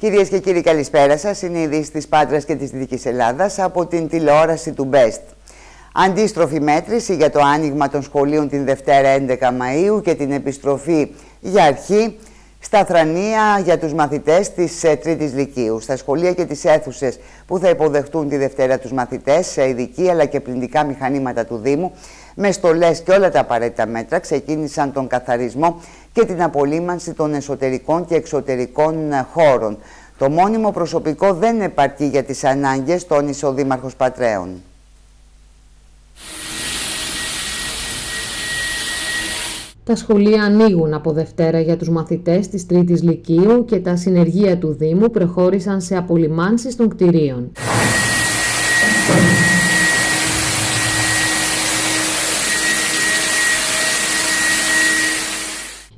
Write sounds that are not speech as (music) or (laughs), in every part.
Κυρίες και κύριοι, καλησπέρα σας. Είναι η ειδήσει της Πάτρας και της Δυτικής Ελλάδας από την τηλεόραση του Best. Αντίστροφη μέτρηση για το άνοιγμα των σχολείων την Δευτέρα 11 Μαΐου και την επιστροφή για αρχή στα θρανία για τους μαθητές της ε, Τρίτης Λυκείου. Στα σχολεία και τις αίθουσες που θα υποδεχτούν τη Δευτέρα τους μαθητές σε ειδική αλλά και πλυντικά μηχανήματα του Δήμου μες στολές και όλα τα απαραίτητα μέτρα ξεκίνησαν τον καθαρισμό και την απολύμανση των εσωτερικών και εξωτερικών ε, χώρων. Το μόνιμο προσωπικό δεν επαρκεί για τις ανάγκες, τόνισε ο Δήμαρχος Πατρέων. Τα σχολεία ανοίγουν από Δευτέρα για τους μαθητές της Τρίτης Λυκείου και τα συνεργεία του Δήμου προχώρησαν σε απολυμάνσεις των κτηρίων.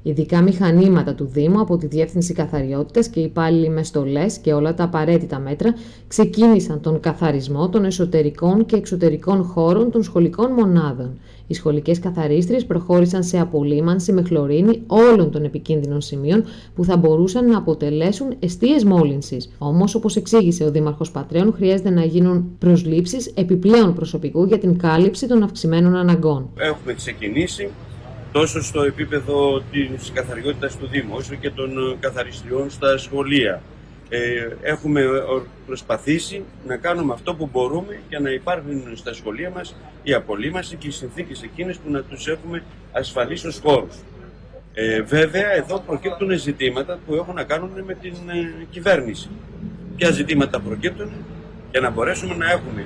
Ειδικά μηχανήματα του Δήμου από τη Διεύθυνση Καθαριότητας και υπάλληλοι με στολές και όλα τα απαραίτητα μέτρα ξεκίνησαν τον καθαρισμό των εσωτερικών και εξωτερικών χώρων των σχολικών μονάδων. Οι σχολικές καθαρίστριες προχώρησαν σε απολύμανση με χλωρίνη όλων των επικίνδυνων σημείων που θα μπορούσαν να αποτελέσουν αιστείες μόλυνσης. Όμως, όπως εξήγησε ο Δήμαρχος Πατρέων, χρειάζεται να γίνουν προσλήψεις επιπλέον προσωπικού για την κάλυψη των αυξημένων αναγκών. Έχουμε ξεκινήσει τόσο στο επίπεδο της καθαριότητας του Δήμου, όσο και των ε, καθαριστριών στα σχολεία. Ε, έχουμε προσπαθήσει να κάνουμε αυτό που μπορούμε για να υπάρχουν στα σχολεία μας η απολύμαση και οι συνθήκες εκείνες που να τους έχουμε ασφαλείς στους χώρους. Ε, βέβαια, εδώ προκύπτουν ζητήματα που έχουν να κάνουν με την ε, κυβέρνηση. Ποια ζητήματα προκύπτουν; Για να μπορέσουμε να έχουμε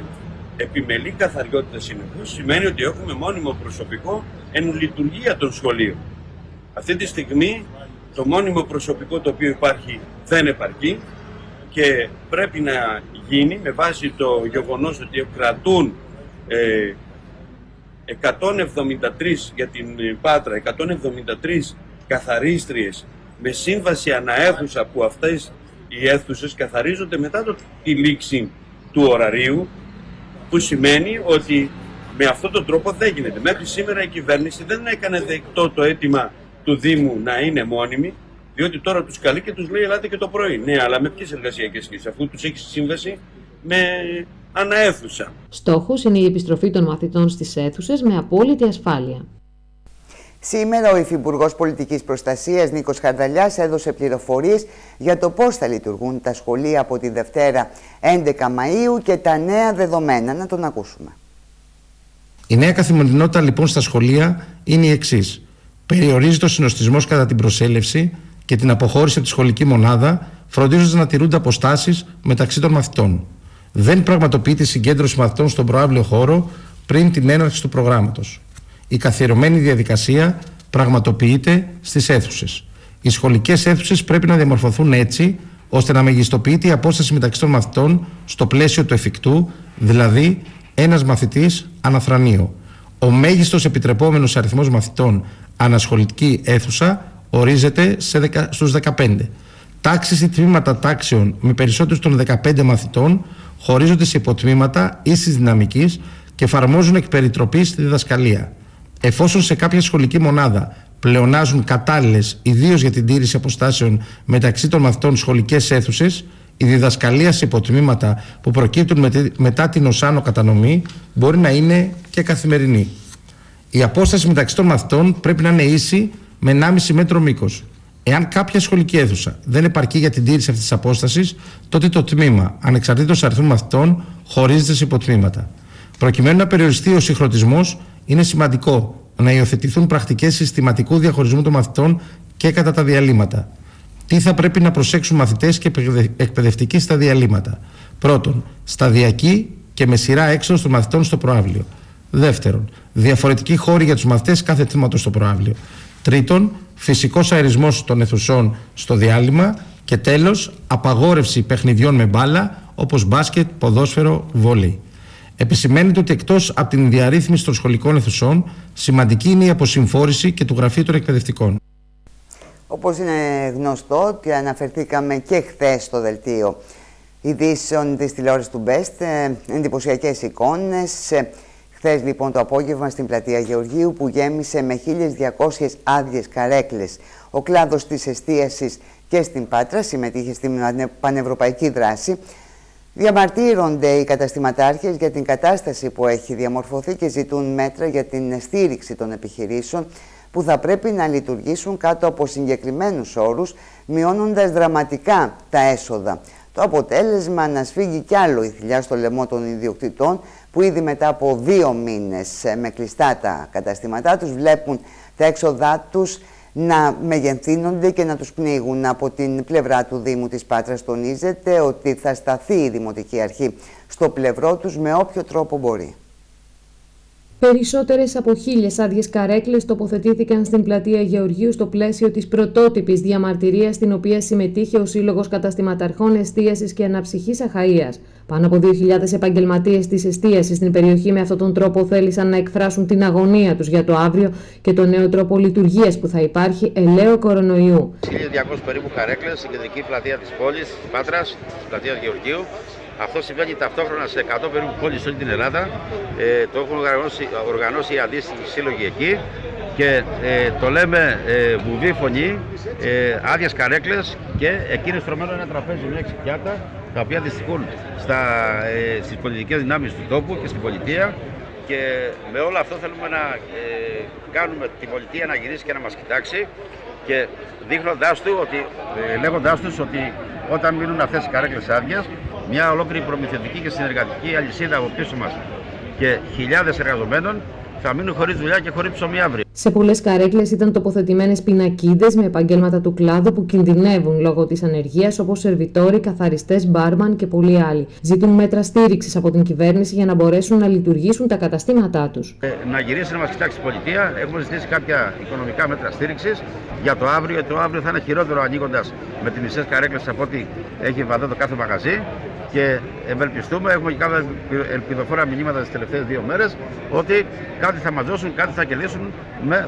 επιμελή καθαριότητα συνεχώς σημαίνει ότι έχουμε μόνιμο προσωπικό εν λειτουργία των σχολείων. Αυτή τη στιγμή το μόνιμο προσωπικό το οποίο υπάρχει δεν επαρκεί και πρέπει να γίνει με βάση το γεγονός ότι κρατούν ε, 173 για την Πάτρα, 173 καθαρίστριες με σύμβαση αναέθουσα που αυτές οι αίθουσες καθαρίζονται μετά το, τη λήξη του ωραρίου που σημαίνει ότι με αυτόν τον τρόπο δεν γίνεται. Μέχρι σήμερα η κυβέρνηση δεν έκανε δεκτό το αίτημα του Δήμου να είναι μόνιμη, διότι τώρα τους καλεί και τους λέει: Ελάτε και το πρωί. Ναι, αλλά με ποιες εργασιακές σχέσεις, αφού τους έχει σύμβαση με αναέθουσα. Στόχος είναι η επιστροφή των μαθητών στις αίθουσες με απόλυτη ασφάλεια. Σήμερα ο Υφυπουργός Πολιτικής Προστασίας Νίκος Χαρδαλιάς έδωσε πληροφορίες για το πώς θα λειτουργούν τα σχολεία από τη Δευτέρα 11 Μαΐου και τα νέα δεδομένα. Να τον ακούσουμε. Η νέα καθημερινότητα λοιπόν στα σχολεία είναι η εξής. Περιορίζεται ο συνοστισμός κατά την προσέλευση και την αποχώρηση από τη σχολική μονάδα, φροντίζοντας να τηρούνται αποστάσεις μεταξύ των μαθητών. Δεν πραγματοποιείται συγκέντρωση μαθητών στον προάβλιο χώρο πριν την έναρξη του προγράμματος. Η καθιερωμένη διαδικασία πραγματοποιείται στις αίθουσες. Οι σχολικές αίθουσες πρέπει να διαμορφωθούν έτσι ώστε να μεγιστοποιείται η απόσταση μεταξύ των μαθητών στο πλαίσιο του εφικτού, δηλαδή ένας μαθητής αναθρανείο. Ο μέγιστος επιτρεπόμενος αριθμός μαθητών ανασχολητική αίθουσα ορίζεται σε δεκα, στους 15. Τάξεις ή τμήματα τάξεων με περισσότερους των 15 μαθητών χωρίζονται σε υποτμήματα ίσης δυναμικής και εφαρμόζουν εκ περιτροπής στη διδασκαλία. Εφόσον σε κάποια σχολική μονάδα πλεονάζουν κατάλληλες, ιδίως για την τήρηση αποστάσεων μεταξύ των μαθητών σχολικές αίθουσες, η διδασκαλία σε υποτμήματα που προκύπτουν μετά την οσάνο κατανομή μπορεί να είναι και καθημερινή. Η απόσταση μεταξύ των μαθητών πρέπει να είναι ίση με 1,5 μέτρο μήκος. Εάν κάποια σχολική αίθουσα δεν επαρκεί για την τήρηση αυτής της απόστασης, τότε το τμήμα, ανεξαρτήτως αριθμού μαθητών, χωρίζεται σε υποτμήματα. Προκειμένου να περιοριστεί ο συγχρονισμός, είναι σημαντικό να υιοθετηθούν πρακτικές συστηματικού διαχωρισμού των μαθητών και κατά τα διαλύματα. Τι θα πρέπει να προσέξουν μαθητές και εκπαιδευτικοί στα διαλύματα. Πρώτον, σταδιακή και με σειρά έξοδος των μαθητών στο προάβλιο. Δεύτερον, διαφορετική χώρη για τους μαθητές κάθε τμήματος στο προάβλιο. Τρίτον, φυσικός αερισμός των αιθουσών στο διάλειμμα. Και τέλος, απαγόρευση παιχνιδιών με μπάλα όπως μπάσκετ, ποδόσφαιρο, βόλεϊ. Επισημαίνεται ότι εκτός από την διαρρύθμιση των σχολικών αιθουσών, σημαντική είναι η αποσυμφόρηση και του γραφείου των εκπαιδευτικών. Όπως είναι γνωστό ότι αναφερθήκαμε και χθες στο δελτίο ειδήσεων της τηλεόρασης του Best, ε, εντυπωσιακές εικόνες. Ε, χθες λοιπόν το απόγευμα στην πλατεία Γεωργίου που γέμισε με 1200 άδειες καρέκλες. Ο κλάδος της εστίασης και στην Πάτρα, συμμετείχε στην πανευρωπαϊκή δράση. Διαμαρτύρονται οι καταστηματάρχες για την κατάσταση που έχει διαμορφωθεί και ζητούν μέτρα για την στήριξη των επιχειρήσεων που θα πρέπει να λειτουργήσουν κάτω από συγκεκριμένους όρους, μειώνοντας δραματικά τα έσοδα. Το αποτέλεσμα να σφίγγει κι άλλο η θηλιά στο λαιμό των ιδιοκτητών που ήδη μετά από δύο μήνες ε, με κλειστά τα καταστήματά τους βλέπουν τα έξοδά τους να μεγενθύνονται και να τους πνίγουν. Από την πλευρά του Δήμου της Πάτρας τονίζεται ότι θα σταθεί η Δημοτική Αρχή στο πλευρό τους με όποιο τρόπο μπορεί. Περισσότερες από χίλιες άδειες καρέκλες τοποθετήθηκαν στην πλατεία Γεωργίου στο πλαίσιο της πρωτότυπης διαμαρτυρίας στην οποία συμμετείχε ο Σύλλογος Καταστηματαρχών Εστίασης και Αναψυχής Αχαΐας. Πάνω από 2.000 επαγγελματίες της εστίασης στην περιοχή με αυτόν τον τρόπο θέλησαν να εκφράσουν την αγωνία τους για το αύριο και το νέο τρόπο λειτουργίας που θα υπάρχει ελαίο κορονοϊού. 1.200 περίπου καρέκλες στην κεντρική πλατεία της πόλης, της Πάτρας, πλατείας Γεωργίου. Αυτό συμβαίνει ταυτόχρονα σε 100 περίπου πόλεις σε όλη την Ελλάδα. Ε, το έχουν οργανώσει, οργανώσει οι αντίστοιχοι σύλλογοι εκεί και ε, το λέμε ε, βουβή φωνή, ε, άδειες καρέκλες και εκείνη στρωμένο ένα τραπέζι, μια ξυπιάτα, τα οποία αντιστοιχούν ε, στις πολιτικές δυνάμεις του τόπου και στην πολιτεία. Και με όλο αυτό θέλουμε να ε, κάνουμε την πολιτεία να γυρίσει και να μας κοιτάξει και δείχνοντάς του ότι, ε, λέγοντάς τους ότι όταν μείνουν αυτές οι καρέκλες άδειες μια ολόκληρη προμηθευτική και συνεργατική αλυσίδα από πίσω μας και χιλιάδες εργαζομένων θα μείνουν χωρίς δουλειά και χωρίς ψωμί αύριο. Σε πολλές καρέκλες ήταν τοποθετημένες πινακίδες με επαγγέλματα του κλάδου που κινδυνεύουν λόγω της ανεργίας, όπως σερβιτόροι, καθαριστές, μπάρμαν και πολλοί άλλοι. Ζητούν μέτρα στήριξης από την κυβέρνηση για να μπορέσουν να λειτουργήσουν τα καταστήματά τους. Ε, να γυρίσει να μας κοιτάξει η πολιτεία. Έχουμε ζητήσει κάποια οικονομικά μέτρα στήριξης για το αύριο. Το αύριο θα είναι χειρότερο ανοίγοντας με τις μισές καρέκλες από ό,τι έχει βαδό το κάθε μαγαζί και ευελπιστούμε, έχουμε και κάποια ελπιδοφόρα μηνύματα τις τελευταίες δύο μέρες ότι κάτι θα μας δώσουν, κάτι θα κερδίσουν,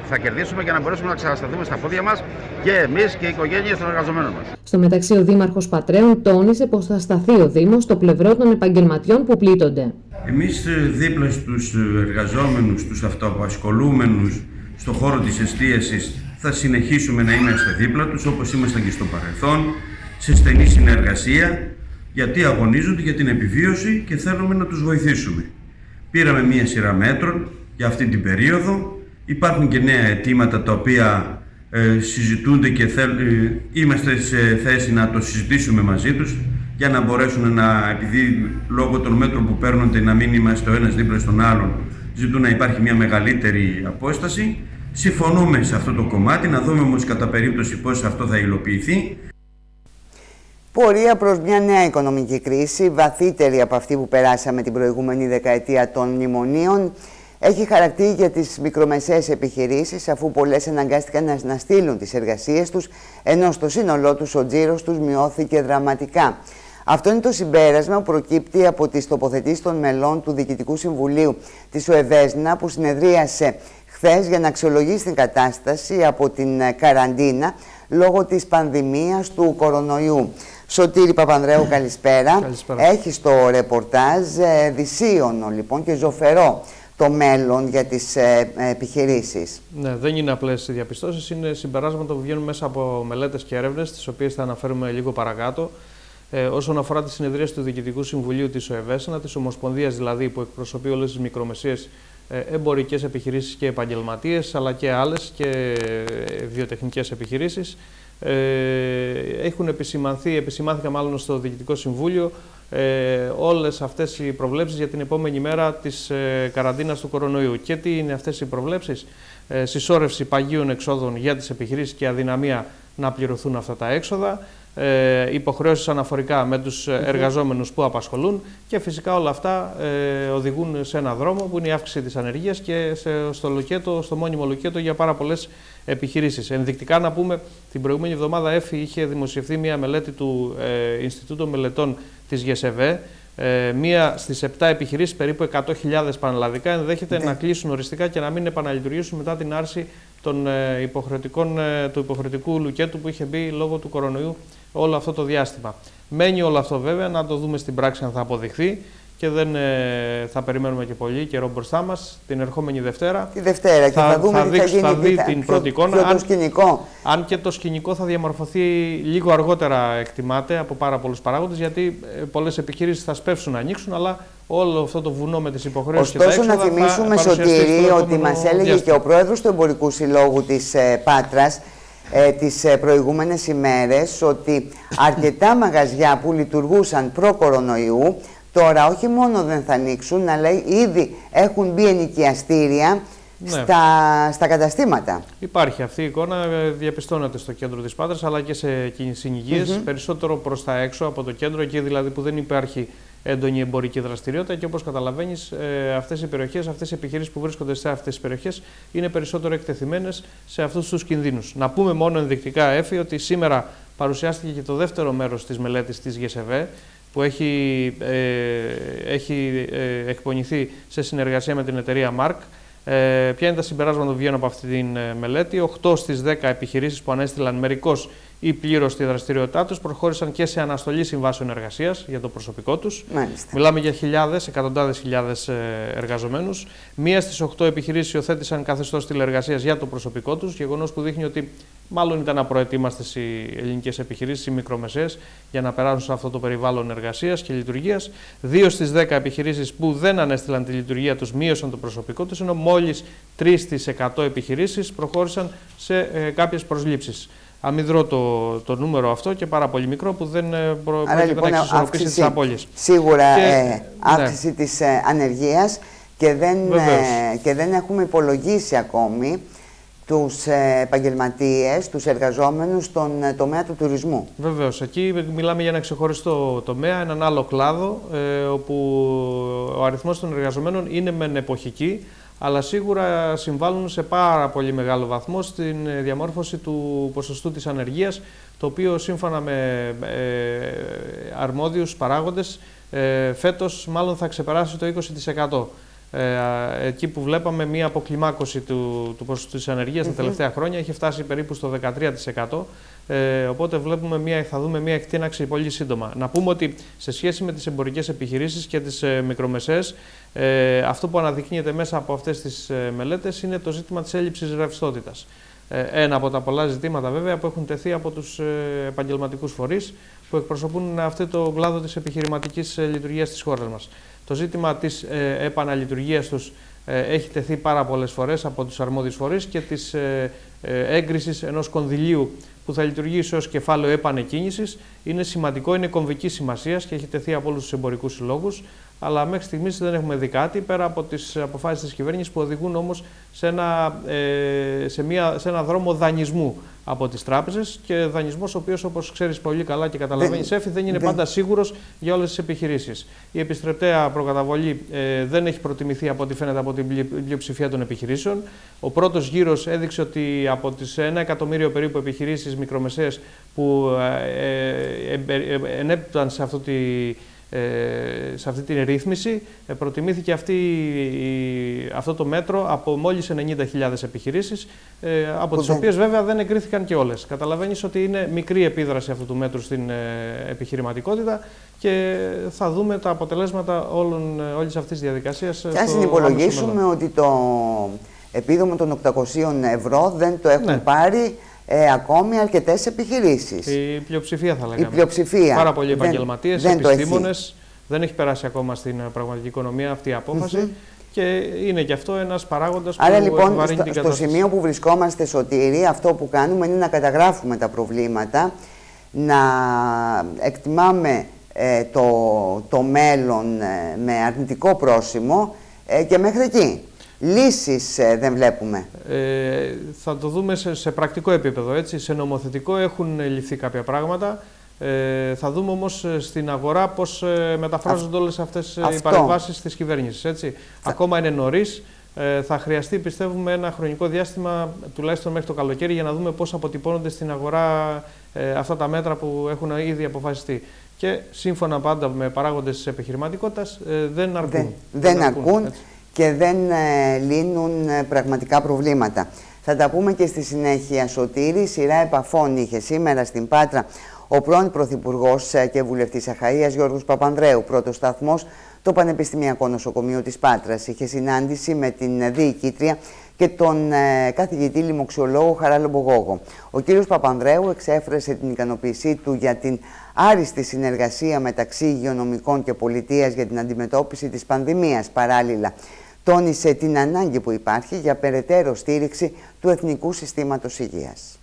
θα κερδίσουμε για να μπορέσουμε να ξανασταθούμε στα πόδια μας και εμείς και οι οικογένειες των εργαζομένων μας. Στο μεταξύ ο Δήμαρχος Πατρέων τόνισε πως θα σταθεί ο Δήμος στο πλευρό των επαγγελματιών που πλήττονται. Εμείς ε, δίπλα στους εργαζόμενους, στους αυτοαπασχολούμενους στον χώρο της εστίασης θα συνεχίσουμε να είμαστε δίπλα τους όπως ήμασταν και στο παρελθόν σε στενή συνεργασία γιατί αγωνίζονται για την επιβίωση και θέλουμε να τους βοηθήσουμε. Πήραμε μία σειρά μέτρων για αυτή την περίοδο. Υπάρχουν και νέα αιτήματα τα οποία ε, συζητούνται και θέλ, ε, είμαστε σε θέση να το συζητήσουμε μαζί τους για να μπορέσουν να, επειδή λόγω των μέτρων που παίρνονται να μην είμαστε ο ένας δίπλα στον άλλον, ζητούν να υπάρχει μια μεγαλύτερη απόσταση. Συμφωνούμε σε αυτό το κομμάτι, να δούμε όμως κατά περίπτωση πώς αυτό θα υλοποιηθεί πορεία προς μια νέα οικονομική κρίση, βαθύτερη από αυτή που περάσαμε την προηγούμενη δεκαετία των μνημονίων, έχει χαρακτήρι για τις μικρομεσαίες επιχειρήσεις, αφού πολλές αναγκάστηκαν να στείλουν τις εργασίες τους, ενώ στο σύνολό τους ο τζίρος τους μειώθηκε δραματικά. Αυτό είναι το συμπέρασμα που προκύπτει από τις τοποθετήσεις των μελών του Διοικητικού Συμβουλίου της ΟΕΒΕΣΝΑ που συνεδρίασε χθες για να αξιολογήσει την κατάσταση από την καραντίνα λόγω της πανδημίας του κορονοϊού. Σωτήρη Παπανδρέου, καλησπέρα. καλησπέρα. Έχει το ρεπορτάζ ε, δυσίωνο λοιπόν και ζωφερό το μέλλον για τις ε, επιχειρήσεις. Ναι, δεν είναι απλές οι διαπιστώσεις, είναι συμπεράσματα που βγαίνουν μέσα από μελέτες και έρευνες, τις οποίες θα αναφέρουμε λίγο παρακάτω. Ε, όσον αφορά τις συνεδρίες του Διοικητικού Συμβουλίου της ΟΕΒΕΣΝΑ, της Ομοσπονδίας δηλαδή που εκπροσωπεί όλες τις μικρομεσαίες ε, εμπορικές επιχειρήσεις και επαγγελματίες, αλλά και άλλες και ε, βιοτεχνικές επιχειρήσεις, ε, έχουν επισημανθεί, επισημάνθηκαν μάλλον στο Διοικητικό Συμβούλιο ε, όλες αυτές οι προβλέψεις για την επόμενη μέρα της ε, καραντίνας του κορονοϊού. Και τι είναι αυτές οι προβλέψεις, ε, συσσόρευση παγίων εξόδων για τις επιχειρήσεις και αδυναμία να πληρωθούν αυτά τα έξοδα, ε, υποχρεώσεις αναφορικά με τους εργαζόμενους που απασχολούν και φυσικά όλα αυτά ε, οδηγούν σε ένα δρόμο που είναι η αύξηση της ανεργίας και σε, στο, λοκέτο, στο μόνιμο λοκέτο για πάρα πολλές επιχειρήσεις. Ενδεικτικά να πούμε, την προηγούμενη εβδομάδα ΕΦΗ είχε δημοσιευθεί μια μελέτη του ε, Ινστιτούτου Μελετών της ΓΕΣΕΒΕ ε, μία στις 7 επιχειρήσεις, περίπου 100.000 πανελλαδικά, ενδέχεται ναι. να κλείσουν οριστικά και να μην επαναλειτουργήσουν μετά την άρση των, ε, υποχρεωτικών, ε, του υποχρεωτικού λουκέτου που είχε μπει λόγω του κορονοϊού όλο αυτό το διάστημα. Μένει όλο αυτό βέβαια να το δούμε στην πράξη αν θα αποδειχθεί και δεν ε, θα περιμένουμε και πολύ καιρό μπροστά μας. Την ερχόμενη Δευτέρα. Τη Δευτέρα και θα, δούμε θα, τι θα γίνει. Θα δει την πρώτη εικόνα. αν, το σκηνικό. αν και το σκηνικό θα διαμορφωθεί λίγο αργότερα, εκτιμάται από πάρα πολλούς παράγοντες, γιατί ε, πολλές επιχειρήσει θα σπεύσουν να ανοίξουν, αλλά όλο αυτό το βουνό με τις υποχρεώσεις και τα έξοδα να θυμίσουμε, Σωτήρη, ότι μας έλεγε και ο πρόεδρος του Εμπορικού Συλλόγου της ε, Πάτρας ε, τις ε, προηγούμενες ημέρες ότι αρκετά μαγαζιά που λειτουργούσαν προ-κορονοϊού τώρα όχι μόνο δεν θα ανοίξουν, αλλά ήδη έχουν μπει ενοικιαστήρια ναι. στα, στα καταστήματα. Υπάρχει αυτή η εικόνα, ε, διαπιστώνεται στο κέντρο της Πάτρας αλλά και σε συνοικίες, περισσότερο προς τα έξω από το κέντρο, εκεί δηλαδή που δεν υπάρχει έντονη εμπορική δραστηριότητα και όπως καταλαβαίνεις ε, αυτές οι περιοχές, αυτές οι επιχειρήσεις που βρίσκονται σε αυτές τις περιοχές είναι περισσότερο εκτεθειμένες σε αυτούς τους κινδύνους. Να πούμε μόνο ενδεικτικά, Έφη, ότι σήμερα παρουσιάστηκε και το δεύτερο μέρος της μελέτης της ΓΕΣΕΒΕ που έχει, ε, έχει ε, εκπονηθεί σε συνεργασία με την εταιρεία Mark. Ε, ποια είναι τα συμπεράσματα που βγαίνουν από αυτή τη ε, μελέτη; 8 στις 10 επιχειρήσεις που ανέστηλαν μερικώς ή πλήρως τη δραστηριότητά τους προχώρησαν και σε αναστολή συμβάσεων εργασίας για το προσωπικό τους. Μιλάμε για χιλιάδες, εκατοντάδες χιλιάδες εργαζομένους. Μία στις οχτώ επιχειρήσεις υιοθέτησαν καθεστώς τηλεργασίας για το προσωπικό τους, γεγονός που δείχνει ότι μάλλον ήταν απροετοίμαστες οι ελληνικές επιχειρήσεις, οι μικρομεσαίες, για να περάσουν σε αυτό το περιβάλλον εργασίας και λειτουργίας. Δύο στις δέκα επιχειρήσεις που δεν ανέστηλαν τη λειτουργία τους μείωσαν το προσωπικό τους, ενώ μόλις 3 στις 100 επιχειρήσεις προχώρησαν σε ε, κάποιες προσλήψεις αμυδρό το, το νούμερο αυτό και πάρα πολύ μικρό που δεν ε, προ, Άρα, λοιπόν, να εξισορροπήσεις τις απώλειες. Σίγουρα και, ε, ναι. αύξηση ναι. της ε, ανεργίας και δεν, ε, και δεν έχουμε υπολογίσει ακόμη τους ε, επαγγελματίες, τους εργαζόμενους στον ε, τομέα του τουρισμού. Βεβαίως. Εκεί μιλάμε για ένα ξεχωριστό τομέα, έναν άλλο κλάδο, όπου ο αριθμός των εργαζομένων είναι μεν εποχική, αλλά σίγουρα συμβάλλουν σε πάρα πολύ μεγάλο βαθμό στην ε, διαμόρφωση του ποσοστού της ανεργίας, το οποίο σύμφωνα με ε, αρμόδιους παράγοντες ε, φέτος μάλλον θα ξεπεράσει το 20%. Ε, εκεί που βλέπαμε μία αποκλιμάκωση του, του ποσοστού της ανεργίας τα τελευταία χρόνια έχει φτάσει περίπου στο 13%. Ε, οπότε βλέπουμε μια, θα δούμε μια εκτείναξη πολύ σύντομα. Να πούμε ότι σε σχέση με τις εμπορικές επιχειρήσεις και τις ε, μικρομεσαίες, ε, αυτό που αναδεικνύεται μέσα από αυτές τις ε, μελέτες είναι το ζήτημα της έλλειψης ρευστότητας. Ε, ένα από τα πολλά ζητήματα βέβαια που έχουν τεθεί από τους ε, επαγγελματικούς φορείς που εκπροσωπούν αυτό το κλάδο της επιχειρηματικής ε, λειτουργίας της χώρας μας. Το ζήτημα της ε, επαναλειτουργίας τους ε, έχει τεθεί πάρα πολλές φορές από τους αρμόδιους φορείς και της ε, ε, έγκρισης ενός κονδυλίου που θα λειτουργήσει ως κεφάλαιο επανεκκίνησης είναι σημαντικό, είναι κομβικής σημασίας και έχει τεθεί από όλους τους εμπορικούς συλλόγους αλλά μέχρι στιγμή δεν έχουμε δει κάτι πέρα από τι αποφάσει τη κυβέρνηση που οδηγούν όμω σε, ένα, ε, σε, σε ένα δρόμο δανεισμού από τι τράπεζε και δανεισμό ο οποίο, όπω ξέρει πολύ καλά και καταλαβαίνει, Έφη, δεν είναι πάντα σίγουρο για όλε τι επιχειρήσει. Η επιστρεπτέα προκαταβολή ε, δεν έχει προτιμηθεί από ό,τι φαίνεται από την πλειοψηφία των επιχειρήσεων. Ο πρώτο γύρο έδειξε ότι από τι 1 εκατομμύριο περίπου επιχειρήσει μικρομεσαίε που ε, ε, ε, ενέπτυαν σε αυτό τη ε, σε αυτή την ρύθμιση. Ε, προτιμήθηκε αυτή, αυτό το μέτρο από μόλις 90.000 επιχειρήσεις, ε, από τις οποίες βέβαια δεν εγκρίθηκαν και όλες. Καταλαβαίνεις ότι είναι μικρή επίδραση αυτού του μέτρου στην επιχειρηματικότητα και θα δούμε τα αποτελέσματα όλων, όλης αυτής της διαδικασίας. Και ας συνυπολογίσουμε ότι το επίδομα των 800 ευρώ δεν το έχουν ναι. πάρει ε, ακόμη αρκετές επιχειρήσεις. Η πλειοψηφία θα λέγαμε. Η πλειοψηφία. Πάρα πολλοί επαγγελματίες, επιστήμονες. Δεν έχει περάσει ακόμα στην πραγματική οικονομία αυτή η απόφαση. Και είναι και αυτό ένας παράγοντας που Άρα λοιπόν, στο, την στο σημείο που βρισκόμαστε, Σωτήρη, αυτό που κάνουμε είναι να καταγράφουμε τα προβλήματα, να εκτιμάμε ε, το, το μέλλον ε, με αρνητικό πρόσημο ε, και μέχρι εκεί. Λύσεις ε, δεν βλέπουμε. Ε, θα το δούμε σε, σε πρακτικό επίπεδο. Έτσι. Σε νομοθετικό έχουν ληφθεί κάποια πράγματα. Ε, θα δούμε όμως ε, στην αγορά πώς ε, μεταφράζονται Α... όλες αυτές Αυτό. οι παρεμβάσεις της κυβέρνησης. Έτσι. Ακόμα είναι νωρίς. Ε, θα χρειαστεί, πιστεύουμε, ένα χρονικό διάστημα, τουλάχιστον μέχρι το καλοκαίρι, για να δούμε πώς αποτυπώνονται στην αγορά ε, αυτά τα μέτρα που έχουν ήδη αποφασιστεί. Και σύμφωνα πάντα με παράγοντες της επιχειρηματικότητας, δεν αρκούν. Δεν, δεν, αρκούν και δεν ε, λύνουν ε, πραγματικά προβλήματα. Θα τα πούμε και στη συνέχεια. Σωτήρη, σειρά επαφών είχε σήμερα στην Πάτρα ο πρώην Πρωθυπουργός ε, και Βουλευτής Αχαία Γιώργος Παπανδρέου, πρώτος σταθμός Το Πανεπιστημιακό Νοσοκομείο της Πάτρας είχε συνάντηση με την διοικήτρια και τον ε, καθηγητή λοιμοξιολόγο Χαράλο Μπογόγο. Ο κύριος Παπανδρέου εξέφρασε την ικανοποίησή του για την άριστη συνεργασία μεταξύ υγειονομικών και πολιτείας για την αντιμετώπιση της πανδημίας παράλληλα. Τόνισε την ανάγκη που υπάρχει για περαιτέρω στήριξη του Εθνικού Συστήματος Υγείας.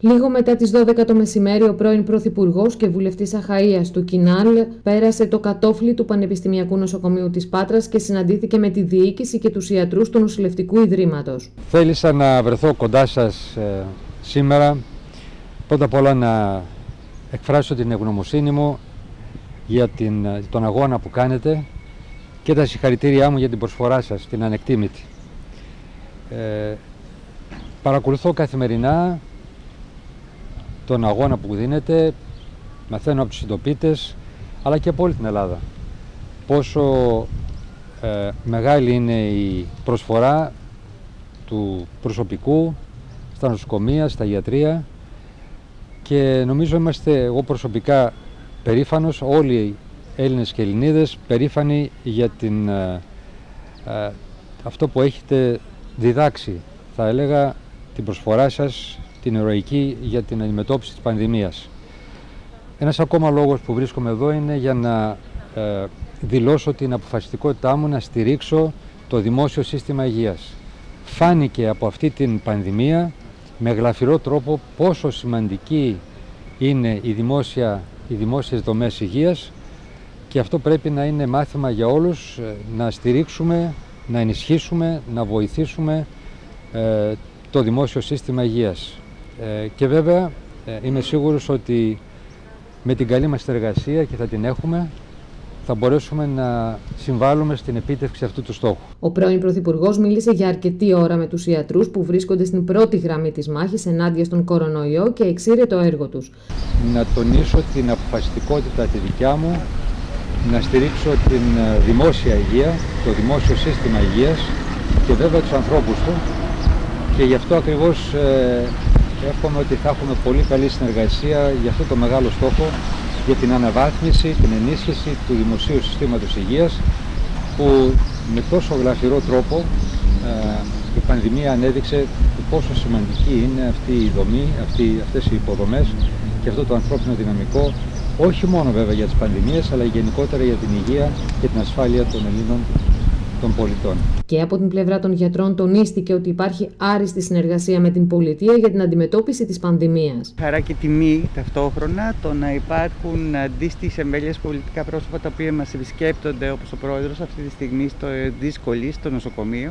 Λίγο μετά τις 12 το μεσημέρι, ο πρώην Πρωθυπουργός και βουλευτής Αχαΐας του Κινάλ πέρασε το κατόφλι του Πανεπιστημιακού Νοσοκομείου της Πάτρας και συναντήθηκε με τη διοίκηση και τους ιατρούς του Νοσηλευτικού Ιδρύματος. Θέλησα να βρεθώ κοντά σας ε, σήμερα, πρώτα απ' όλα να εκφράσω την ευγνωμοσύνη μου για την, ε, τον αγώνα που κάνετε και τα συγχαρητήριά μου για την προσφορά σας, την ανεκτήμητη. Ε, παρακολουθώ καθημερινά τον αγώνα που δίνεται, μαθαίνω από τους συντοπίτες, αλλά και από όλη την Ελλάδα. Πόσο ε, μεγάλη είναι η προσφορά του προσωπικού στα νοσοκομεία, στα ιατρία και νομίζω είμαστε εγώ προσωπικά περήφανος, όλοι οι Έλληνες και Ελληνίδες περήφανοι για την, ε, ε, αυτό που έχετε διδάξει, θα έλεγα, την προσφορά σας, την ηρωική για την αντιμετώπιση της πανδημίας. Ένας ακόμα λόγος που βρίσκομαι εδώ είναι για να ε, δηλώσω την αποφασιστικότητά μου να στηρίξω το δημόσιο σύστημα υγείας. Φάνηκε από αυτή την πανδημία με γλαφυρό τρόπο πόσο σημαντική είναι η δημόσια, οι δημόσιες δομές υγείας και αυτό πρέπει να είναι μάθημα για όλους, ε, να στηρίξουμε, να ενισχύσουμε, να βοηθήσουμε ε, το δημόσιο σύστημα υγείας. Ε, και βέβαια είμαι σίγουρος ότι με την καλή μας εργασία και θα την έχουμε, θα μπορέσουμε να συμβάλλουμε στην επίτευξη αυτού του στόχου. Ο πρώην Πρωθυπουργός μίλησε για αρκετή ώρα με τους ιατρούς που βρίσκονται στην πρώτη γραμμή της μάχης ενάντια στον κορονοϊό και εξήρε το έργο τους. Να τονίσω την αποφασιστικότητα τη δικιά μου να στηρίξω την ε, δημόσια υγεία, το δημόσιο σύστημα υγείας και βέβαια τους ανθρώπους του και γι' αυτό ακριβώς ε, εύχομαι ότι θα έχουμε πολύ καλή συνεργασία για αυτό το μεγάλο στόχο για την αναβάθμιση, την ενίσχυση του δημοσίου συστήματος υγείας που με τόσο γλαφυρό τρόπο ε, η πανδημία ανέδειξε πόσο σημαντική είναι αυτή η δομή, αυτή, αυτές οι υποδομές και αυτό το ανθρώπινο δυναμικό όχι μόνο βέβαια για τις πανδημίες αλλά γενικότερα για την υγεία και την ασφάλεια των Ελλήνων των πολιτών. Και από την πλευρά των γιατρών τονίστηκε ότι υπάρχει άριστη συνεργασία με την πολιτεία για την αντιμετώπιση της πανδημίας. Χαρά και τιμή ταυτόχρονα το να υπάρχουν αντίστοιχες εμβέλειες πολιτικά πρόσωπα τα οποία μας επισκέπτονται όπως ο πρόεδρος αυτή τη στιγμή στο δύσκολη στο νοσοκομείο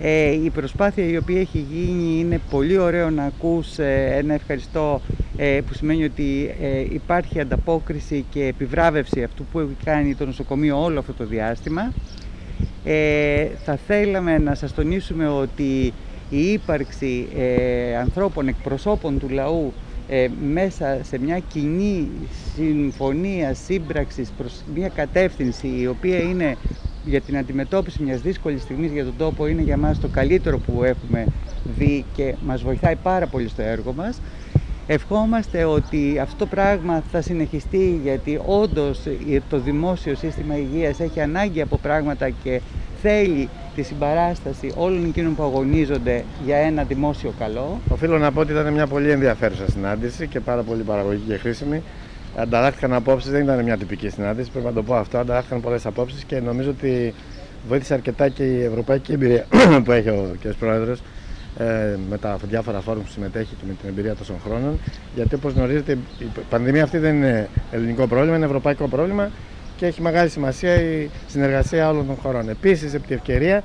ε, η προσπάθεια η οποία έχει γίνει είναι πολύ ωραίο να ακούς ε, ένα ευχαριστώ ε, που σημαίνει ότι ε, υπάρχει ανταπόκριση και επιβράβευση αυτού που έχει κάνει το νοσοκομείο όλο αυτό το διάστημα. Θα θέλαμε να σας τονίσουμε ότι η ύπαρξη ανθρώπων εκπροσώπων του λαού μέσα σε μια κοινή συμφωνία σύμπραξης προς μια κατεύθυνση η οποία είναι για την αντιμετώπιση μιας δύσκολης στιγμής για τον τόπο είναι για μας το καλύτερο που έχουμε δει και μας βοηθάει πάρα πολύ στο έργο μας. Ευχόμαστε ότι αυτό το πράγμα θα συνεχιστεί γιατί όντως το δημόσιο σύστημα υγείας έχει ανάγκη από πράγματα και θέλει τη συμπαράσταση όλων εκείνων που αγωνίζονται για ένα δημόσιο καλό. Οφείλω να πω ότι ήταν μια πολύ ενδιαφέρουσα συνάντηση και πάρα πολύ παραγωγική και χρήσιμη ανταλλάχθηκαν απόψεις, δεν ήταν μια τυπική συνάντηση, πρέπει να το πω αυτό. Ανταλλάχθηκαν πολλές απόψεις και νομίζω ότι βοήθησε αρκετά και η ευρωπαϊκή εμπειρία (coughs) που έχει ο κ. Πρόεδρος ε, με τα διάφορα φόρουμ που συμμετέχει και με την εμπειρία τόσων χρόνων. Γιατί όπως γνωρίζετε, η πανδημία αυτή δεν είναι ελληνικό πρόβλημα, είναι ευρωπαϊκό πρόβλημα και έχει μεγάλη σημασία η συνεργασία όλων των χωρών. Επίσης, επί τη ευκαιρία,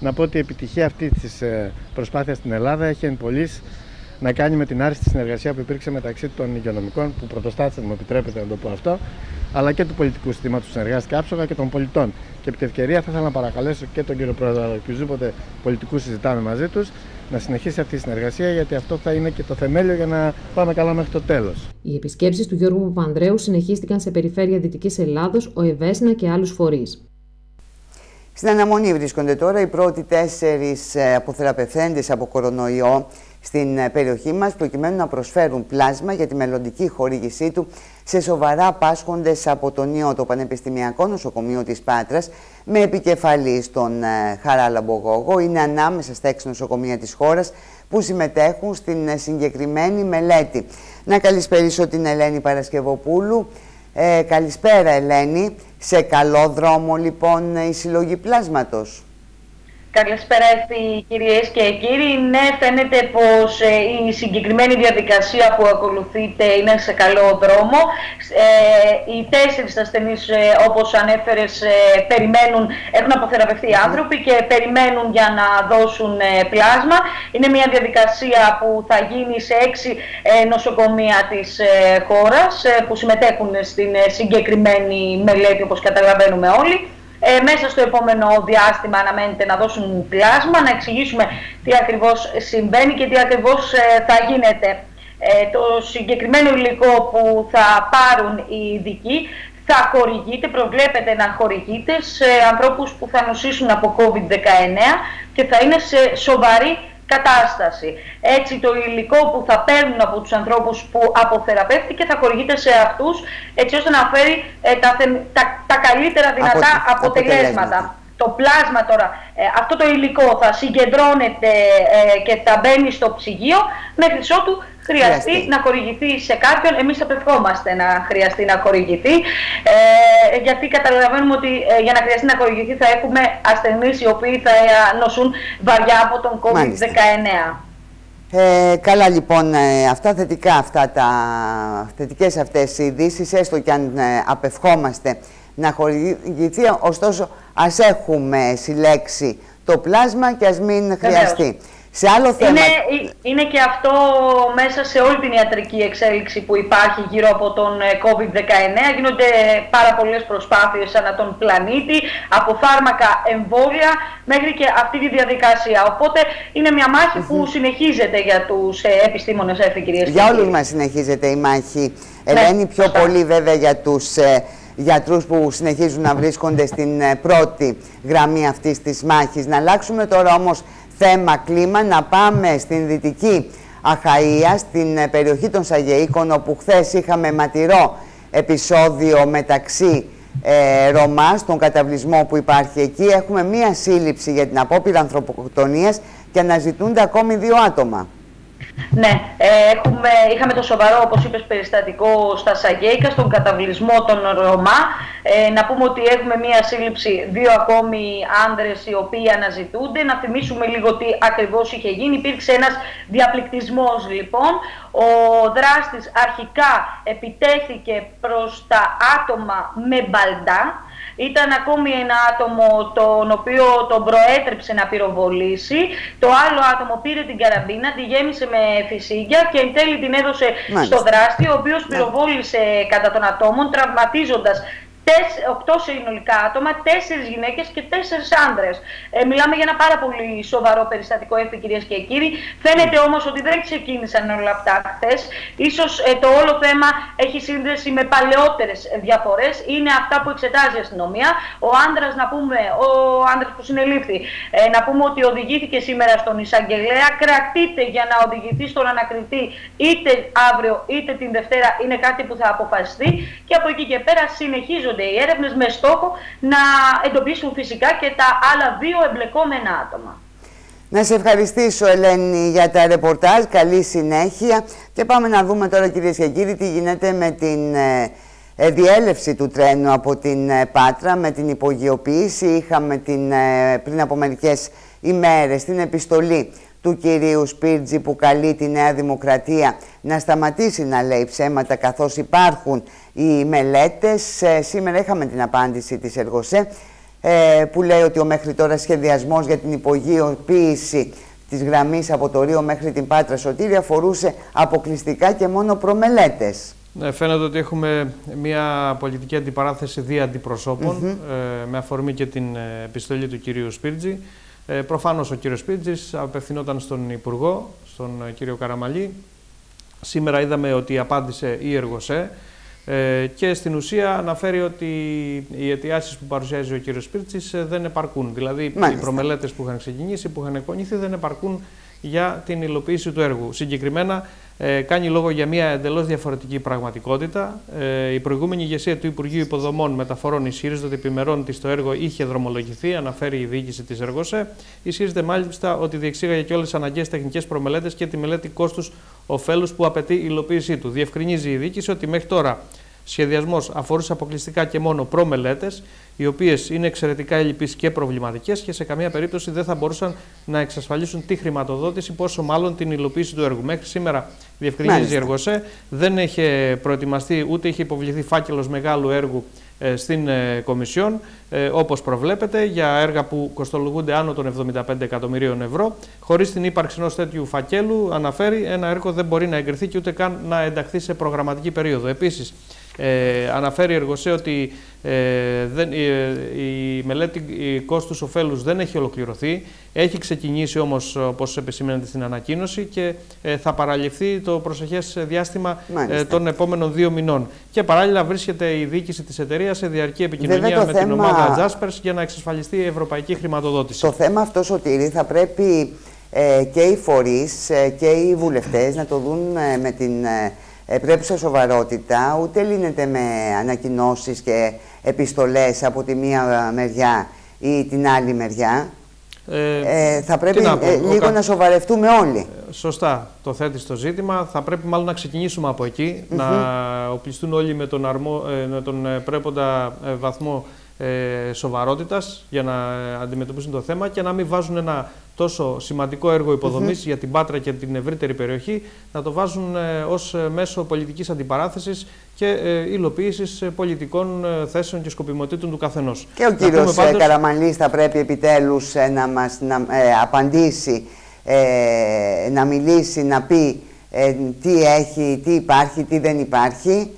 να πω ότι η επιτυχία αυτή της ε, προσπάθειας στην Ελλάδα έχει εν να κάνει με την άριστη συνεργασία που υπήρξε μεταξύ των υγειονομικών που πρωτοστάτησαν, μου επιτρέπετε να το πω αυτό, αλλά και του πολιτικού συστήματος που συνεργάστηκε άψογα και των πολιτών. Και επί τη ευκαιρία θα ήθελα να παρακαλέσω και τον κύριο Πρόεδρο, αλλά οποιοδήποτε πολιτικούς συζητάμε μαζί τους, να συνεχίσει αυτή η συνεργασία, γιατί αυτό θα είναι και το θεμέλιο για να πάμε καλά μέχρι το τέλος. Οι επισκέψεις του Γιώργου Παπανδρέου συνεχίστηκαν σε περιφέρεια Δυτικής Ελλάδος, ο Ευέσνα και άλλους φορείς. Στην αναμονή βρίσκονται τώρα οι πρώτοι τέσσερις ε, αποθεραπευθέντες από κορονοϊό στην ε, περιοχή μας προκειμένου να προσφέρουν πλάσμα για τη μελλοντική χορήγησή του σε σοβαρά πάσχοντες από τον ιό το Πανεπιστημιακό Νοσοκομείο της Πάτρας με επικεφαλή στον ε, Χαράλα Μπογόγο. Είναι ανάμεσα στα έξι νοσοκομεία της χώρας που συμμετέχουν στην ε, συγκεκριμένη μελέτη. Να καλησπερίσω την Ελένη Παρασκευοπούλου. Ε, καλησπέρα Ελένη. Σε καλό δρόμο λοιπόν η συλλογή πλάσματος. Καλησπέρα ευχή κυρίες και κύριοι. Ναι, φαίνεται πως ε, η συγκεκριμένη διαδικασία που ακολουθείτε είναι σε καλό δρόμο. Ε, οι τέσσερις ασθενείς, ε, όπως ανέφερες, ε, περιμένουν, έχουν αποθεραπευτεί άνθρωποι και περιμένουν για να δώσουν πλάσμα. Είναι μια διαδικασία που θα γίνει σε έξι νοσοκομεία της χώρας που συμμετέχουν στην συγκεκριμένη μελέτη, όπως καταλαβαίνουμε όλοι. Ε, μέσα στο επόμενο διάστημα αναμένεται να δώσουν πλάσμα, να εξηγήσουμε τι ακριβώς συμβαίνει και τι ακριβώς ε, θα γίνεται. Ε, το συγκεκριμένο υλικό που θα πάρουν οι ειδικοί θα χορηγείται, προβλέπεται να χορηγείται σε ανθρώπους που θα νοσήσουν από COVID-19 και θα είναι σε σοβαρή κατάσταση. Έτσι το υλικό που θα παίρνουν από τους ανθρώπους που αποθεραπεύτηκε θα χορηγείται σε αυτούς έτσι ώστε να φέρει ε, τα, τα, τα, καλύτερα δυνατά αποτελέσματα. Το πλάσμα τώρα, ε, αυτό το υλικό θα συγκεντρώνεται ε, και θα μπαίνει στο ψυγείο μέχρι ότου χρειαστεί να χορηγηθεί σε κάποιον. Εμείς απευχόμαστε να χρειαστεί να χορηγηθεί, ε, γιατί καταλαβαίνουμε ότι ε, για να χρειαστεί να χορηγηθεί θα έχουμε ασθενείς οι οποίοι θα νοσούν βαριά από τον COVID-19. Ε, καλά λοιπόν, ε, αυτά θετικά, αυτά τα θετικές αυτές οι ειδήσεις, έστω και αν ε, απευχόμαστε να χορηγηθεί, ωστόσο ας έχουμε συλλέξει το πλάσμα και ας μην χρειαστεί. Σε άλλο θέμα... Είναι, είναι και αυτό μέσα σε όλη την ιατρική εξέλιξη που υπάρχει γύρω από τον ε, COVID-19. Γίνονται πάρα πολλές προσπάθειες ανά τον πλανήτη, από φάρμακα, εμβόλια, μέχρι και αυτή τη διαδικασία. Οπότε είναι μια μάχη που συνεχίζεται για τους ε, επιστήμονες, έφη κυρίες Για όλους μας συνεχίζεται η μάχη. Ναι, Ελένη, πιο πολύ βέβαια για τους... Ε, γιατρούς που συνεχίζουν να βρίσκονται στην πρώτη γραμμή αυτής της μάχης. Να αλλάξουμε τώρα όμως θέμα κλίμα να πάμε στην Δυτική Αχαΐα, στην ε, περιοχή των Σαγεΐκων, όπου χθες είχαμε ματηρό επεισόδιο μεταξύ ε, Ρωμάς, στον καταβλισμό που υπάρχει εκεί. Έχουμε μία σύλληψη για την απόπειρα ανθρωποκτονίας και αναζητούνται ακόμη δύο άτομα. Ναι, ε, έχουμε, είχαμε το σοβαρό, όπως είπες, περιστατικό στα Σαγέικα, στον καταβλισμό των Ρωμά. Ε, να πούμε ότι έχουμε μία σύλληψη δύο ακόμη άνδρες οι οποίοι αναζητούνται. Να θυμίσουμε λίγο τι ακριβώς είχε γίνει. Υπήρξε ένας διαπληκτισμός λοιπόν. Ο δράστης αρχικά επιτέθηκε προς τα άτομα με μπαλντά. Ήταν ακόμη ένα άτομο τον οποίο τον προέτρεψε να πυροβολήσει. Το άλλο άτομο πήρε την καραμπίνα, τη γέμισε με φυσίγια και εν τέλει την έδωσε Μάλιστα. στο δράστη, ο οποίος ναι. πυροβόλησε κατά των ατόμων, τραυματίζοντας οκτώ συνολικά άτομα, τέσσερις γυναίκες και τέσσερις άντρε. Ε, μιλάμε για ένα πάρα πολύ σοβαρό περιστατικό έφη, κυρίες και κύριοι. Φαίνεται όμως ότι δεν ξεκίνησαν όλα αυτά χθες. σω ε, το όλο θέμα έχει σύνδεση με παλαιότερες διαφορές. Είναι αυτά που εξετάζει η αστυνομία. Ο άντρας, να πούμε, ο άντρας που συνελήφθη, ε, να πούμε ότι οδηγήθηκε σήμερα στον εισαγγελέα. Κρατείται για να οδηγηθεί στον ανακριτή είτε αύριο είτε την Δευτέρα. Είναι κάτι που θα αποφασιστεί. Και από εκεί και πέρα συνεχίζουν οι έρευνες με στόχο να εντοπίσουν φυσικά και τα άλλα δύο εμπλεκόμενα άτομα. Να σε ευχαριστήσω Ελένη για τα ρεπορτάζ, καλή συνέχεια και πάμε να δούμε τώρα κυρίες και κύριοι τι γίνεται με την ε, ε διέλευση του τρένου από την ε, Πάτρα, με την υπογειοποίηση. Είχαμε την, ε, πριν από μερικές ημέρες την επιστολή του κυρίου Σπίρτζη που καλεί τη Νέα Δημοκρατία να σταματήσει να λέει ψέματα καθώς υπάρχουν οι μελέτες. Ε, σήμερα είχαμε την απάντηση της Εργοσέ ε, που λέει ότι ο μέχρι τώρα σχεδιασμός για την υπογείοποίηση της γραμμής από το Ρίο μέχρι την Πάτρα Σωτήρια αφορούσε αποκλειστικά και μόνο προμελέτες. Ναι, φαίνεται ότι έχουμε μια πολιτική αντιπαράθεση δύο αντιπροσώπων ε, με αφορμή και την επιστολή του κυρίου Σπίρτζη. Ε, προφάνως ο κύριος Σπίρτζης απευθυνόταν στον Υπουργό, στον κύριο Καραμαλή. Σήμερα είδαμε ότι απάντησε η Εργοσέ Ε, και στην ουσία αναφέρει ότι οι αιτιάσεις που παρουσιάζει ο κύριος Σπίρτσης ε, δεν επαρκούν. Δηλαδή Μάλιστα. οι προμελέτες που είχαν ξεκινήσει, που είχαν εκπονηθεί δεν επαρκούν για την υλοποίηση του έργου. Συγκεκριμένα ε, κάνει λόγο για μια εντελώς διαφορετική πραγματικότητα. Ε, η προηγούμενη ηγεσία του Υπουργείου Υποδομών Μεταφορών ισχυρίζεται ότι επιμερών της το έργο είχε δρομολογηθεί, αναφέρει η διοίκηση της ΕΡΓΟΣΕ. Ισχυρίζεται μάλιστα ότι διεξήγαγε και όλες τις αναγκαίες τεχνικές προμελέτες και τη μελέτη κόστους ωφέλους που απαιτεί η υλοποίησή του. Διευκρινίζει η διοίκηση ότι μέχρι τώρα σχεδιασμός αφορούσε αποκλειστικά και μόνο προμελέτες, οι οποίες είναι εξαιρετικά ελλειπείς και προβληματικές και σε καμία περίπτωση δεν θα μπορούσαν να εξασφαλίσουν τη χρηματοδότηση, πόσο μάλλον την υλοποίηση του έργου. Μέχρι σήμερα, διευκρινίζει η Εργοσέ, δεν είχε προετοιμαστεί ούτε είχε υποβληθεί φάκελος μεγάλου έργου ε, στην ε, Κομισιόν, ε, όπως προβλέπεται, για έργα που κοστολογούνται άνω των 75 εκατομμυρίων ευρώ. Χωρίς την ύπαρξη ενός τέτοιου φακέλου, αναφέρει, ένα έργο δεν μπορεί να εγκριθεί και ούτε καν να ενταχθεί σε προγραμματική περίοδο. Επίσης, ε, αναφέρει η Εργοσέ ότι ε, δεν, η, η μελέτη κόστους ωφέλους δεν έχει ολοκληρωθεί. Έχει ξεκινήσει όμως, όπως επισημαίνεται στην ανακοίνωση, και ε, θα παραληφθεί το προσεχές διάστημα ε, των επόμενων δύο μηνών. Και παράλληλα βρίσκεται η διοίκηση της εταιρείας σε διαρκή επικοινωνία με την ομάδα Jaspers για να εξασφαλιστεί η ευρωπαϊκή χρηματοδότηση. Το θέμα αυτό, Σωτήρη, θα πρέπει ε, και οι φορείς ε, και οι βουλευτές να το δουν ε, με την πρέπουσα σοβαρότητα, ούτε λύνεται με ανακοινώσεις και επιστολές από τη μία μεριά ή την άλλη μεριά. Ε, ε θα πρέπει να ε, λίγο να σοβαρευτούμε όλοι. Σωστά το θέτει το ζήτημα. Θα πρέπει μάλλον να ξεκινήσουμε από εκεί, να οπλιστούν όλοι με τον, αρμό, με τον πρέποντα βαθμό ε, σοβαρότητας για να αντιμετωπίσουν το θέμα και να μην βάζουν ένα τόσο σημαντικό έργο υποδομής για την Πάτρα και την ευρύτερη περιοχή, να το βάζουν ε, ως ε, μέσο πολιτικής αντιπαράθεσης και ε, υλοποίησης ε, πολιτικών ε, θέσεων και σκοπιμοτήτων του καθενός. Και ο κύριος πάντως... Καραμανλής θα πρέπει επιτέλους να μας να, απαντήσει, να μιλήσει, να πει τι έχει, τι υπάρχει, τι δεν υπάρχει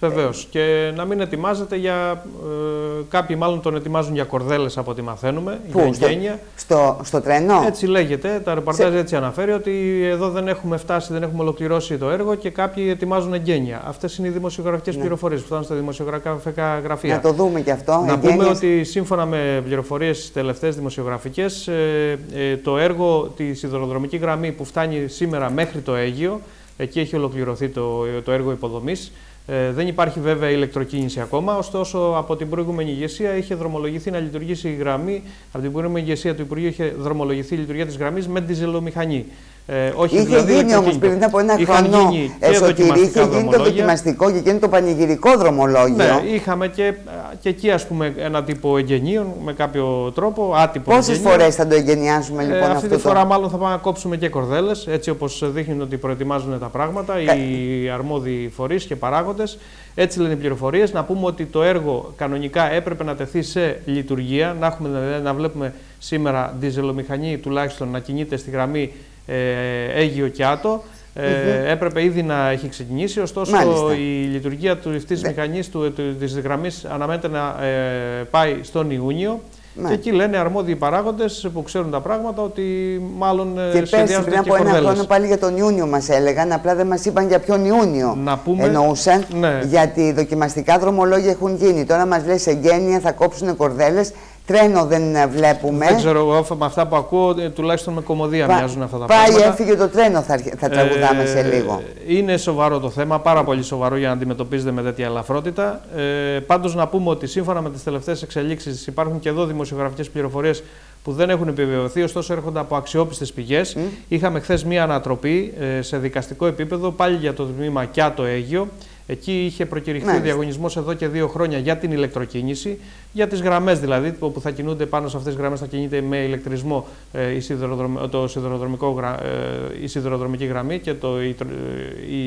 Βεβαίως. Και να μην ετοιμάζεται για. Ε, κάποιοι μάλλον τον ετοιμάζουν για κορδέλες από ό,τι μαθαίνουμε. Πού, για στο, στο, τρένο; Έτσι λέγεται. Τα ρεπορτάζ έτσι αναφέρει ότι εδώ δεν έχουμε φτάσει, δεν έχουμε ολοκληρώσει το έργο και κάποιοι ετοιμάζουν εγγένεια. Αυτές είναι οι δημοσιογραφικές ναι. πληροφορίες που φτάνουν στα δημοσιογραφικά γραφεία. Να το δούμε και αυτό. Να πούμε ότι σύμφωνα με πληροφορίες τελευταίες δημοσιογραφικές, ε, ε, το έργο τη σιδηροδρομική γραμμή που φτάνει σήμερα μέχρι το Αίγιο, εκεί έχει ολοκληρωθεί το, το έργο υποδομής. Ε, δεν υπάρχει βέβαια ηλεκτροκίνηση ακόμα, ωστόσο από την προηγούμενη ηγεσία είχε δρομολογηθεί να λειτουργήσει η γραμμή, από την προηγούμενη ηγεσία του Υπουργείου είχε δρομολογηθεί η λειτουργία της γραμμής με διζελομηχανή. Ε, όχι είχε δηλαδή γίνει όμως πριν από ένα χρόνο εσωτερική, είχε γίνει το δοκιμαστικό και γίνει το πανηγυρικό δρομολόγιο. Ναι, είχαμε και, και εκεί ας πούμε ένα τύπο εγγενείων με κάποιο τρόπο, άτυπο Πόσες φορές θα το εγγενιάσουμε λοιπόν ε, αυτή αυτό τη φορά μάλλον θα πάμε να κόψουμε και κορδέλες, έτσι όπως δείχνει ότι προετοιμάζουν τα πράγματα Κα... οι αρμόδιοι φορείς και παράγοντες. Έτσι λένε οι πληροφορίες. Να πούμε ότι το έργο κανονικά έπρεπε να τεθεί σε λειτουργία, να, έχουμε, να βλέπουμε σήμερα διζελομηχανή τουλάχιστον να κινείται στη γραμμή ε, Αίγιο και Άτο. Ε, Έπρεπε ήδη να έχει ξεκινήσει, ωστόσο Μάλιστα. η λειτουργία του, αυτής της μηχανής του, του, της γραμμής αναμένεται να ε, πάει στον Ιούνιο. Ναι. Και εκεί λένε αρμόδιοι παράγοντες που ξέρουν τα πράγματα ότι μάλλον ε, και πέρσι πριν από ένα χρόνο πάλι για τον Ιούνιο μας έλεγαν, απλά δεν μας είπαν για ποιον Ιούνιο να πούμε, εννοούσαν. Ναι. Γιατί δοκιμαστικά δρομολόγια έχουν γίνει. Τώρα μας λέει σε γένεια θα κόψουν κορδέλε. Τρένο δεν βλέπουμε. Δεν ξέρω εγώ, με αυτά που ακούω, ε, τουλάχιστον με κομμωδία Πα, μοιάζουν αυτά τα πάει, πράγματα. Πάει, έφυγε το τρένο, θα, θα τραγουδάμε ε, σε λίγο. Είναι σοβαρό το θέμα, πάρα πολύ σοβαρό για να αντιμετωπίζετε με τέτοια ελαφρότητα. Ε, Πάντως, να πούμε ότι σύμφωνα με τις τελευταίες εξελίξεις, υπάρχουν και εδώ δημοσιογραφικές πληροφορίες που δεν έχουν επιβεβαιωθεί, ωστόσο έρχονται από αξιόπιστες πηγές. Mm. Είχαμε χθες μία ανατροπή ε, σε δικαστικό επίπεδο, πάλι για το τμήμα Κιάτο Αίγιο. Εκεί είχε προκηρυχθεί ο διαγωνισμός εδώ και δύο χρόνια για την ηλεκτροκίνηση, για τις γραμμές δηλαδή, που θα κινούνται πάνω σε αυτές τις γραμμές, θα κινείται με ηλεκτρισμό ε, η, το σιδηροδρομικό, ε, η σιδηροδρομική γραμμή και το, οι,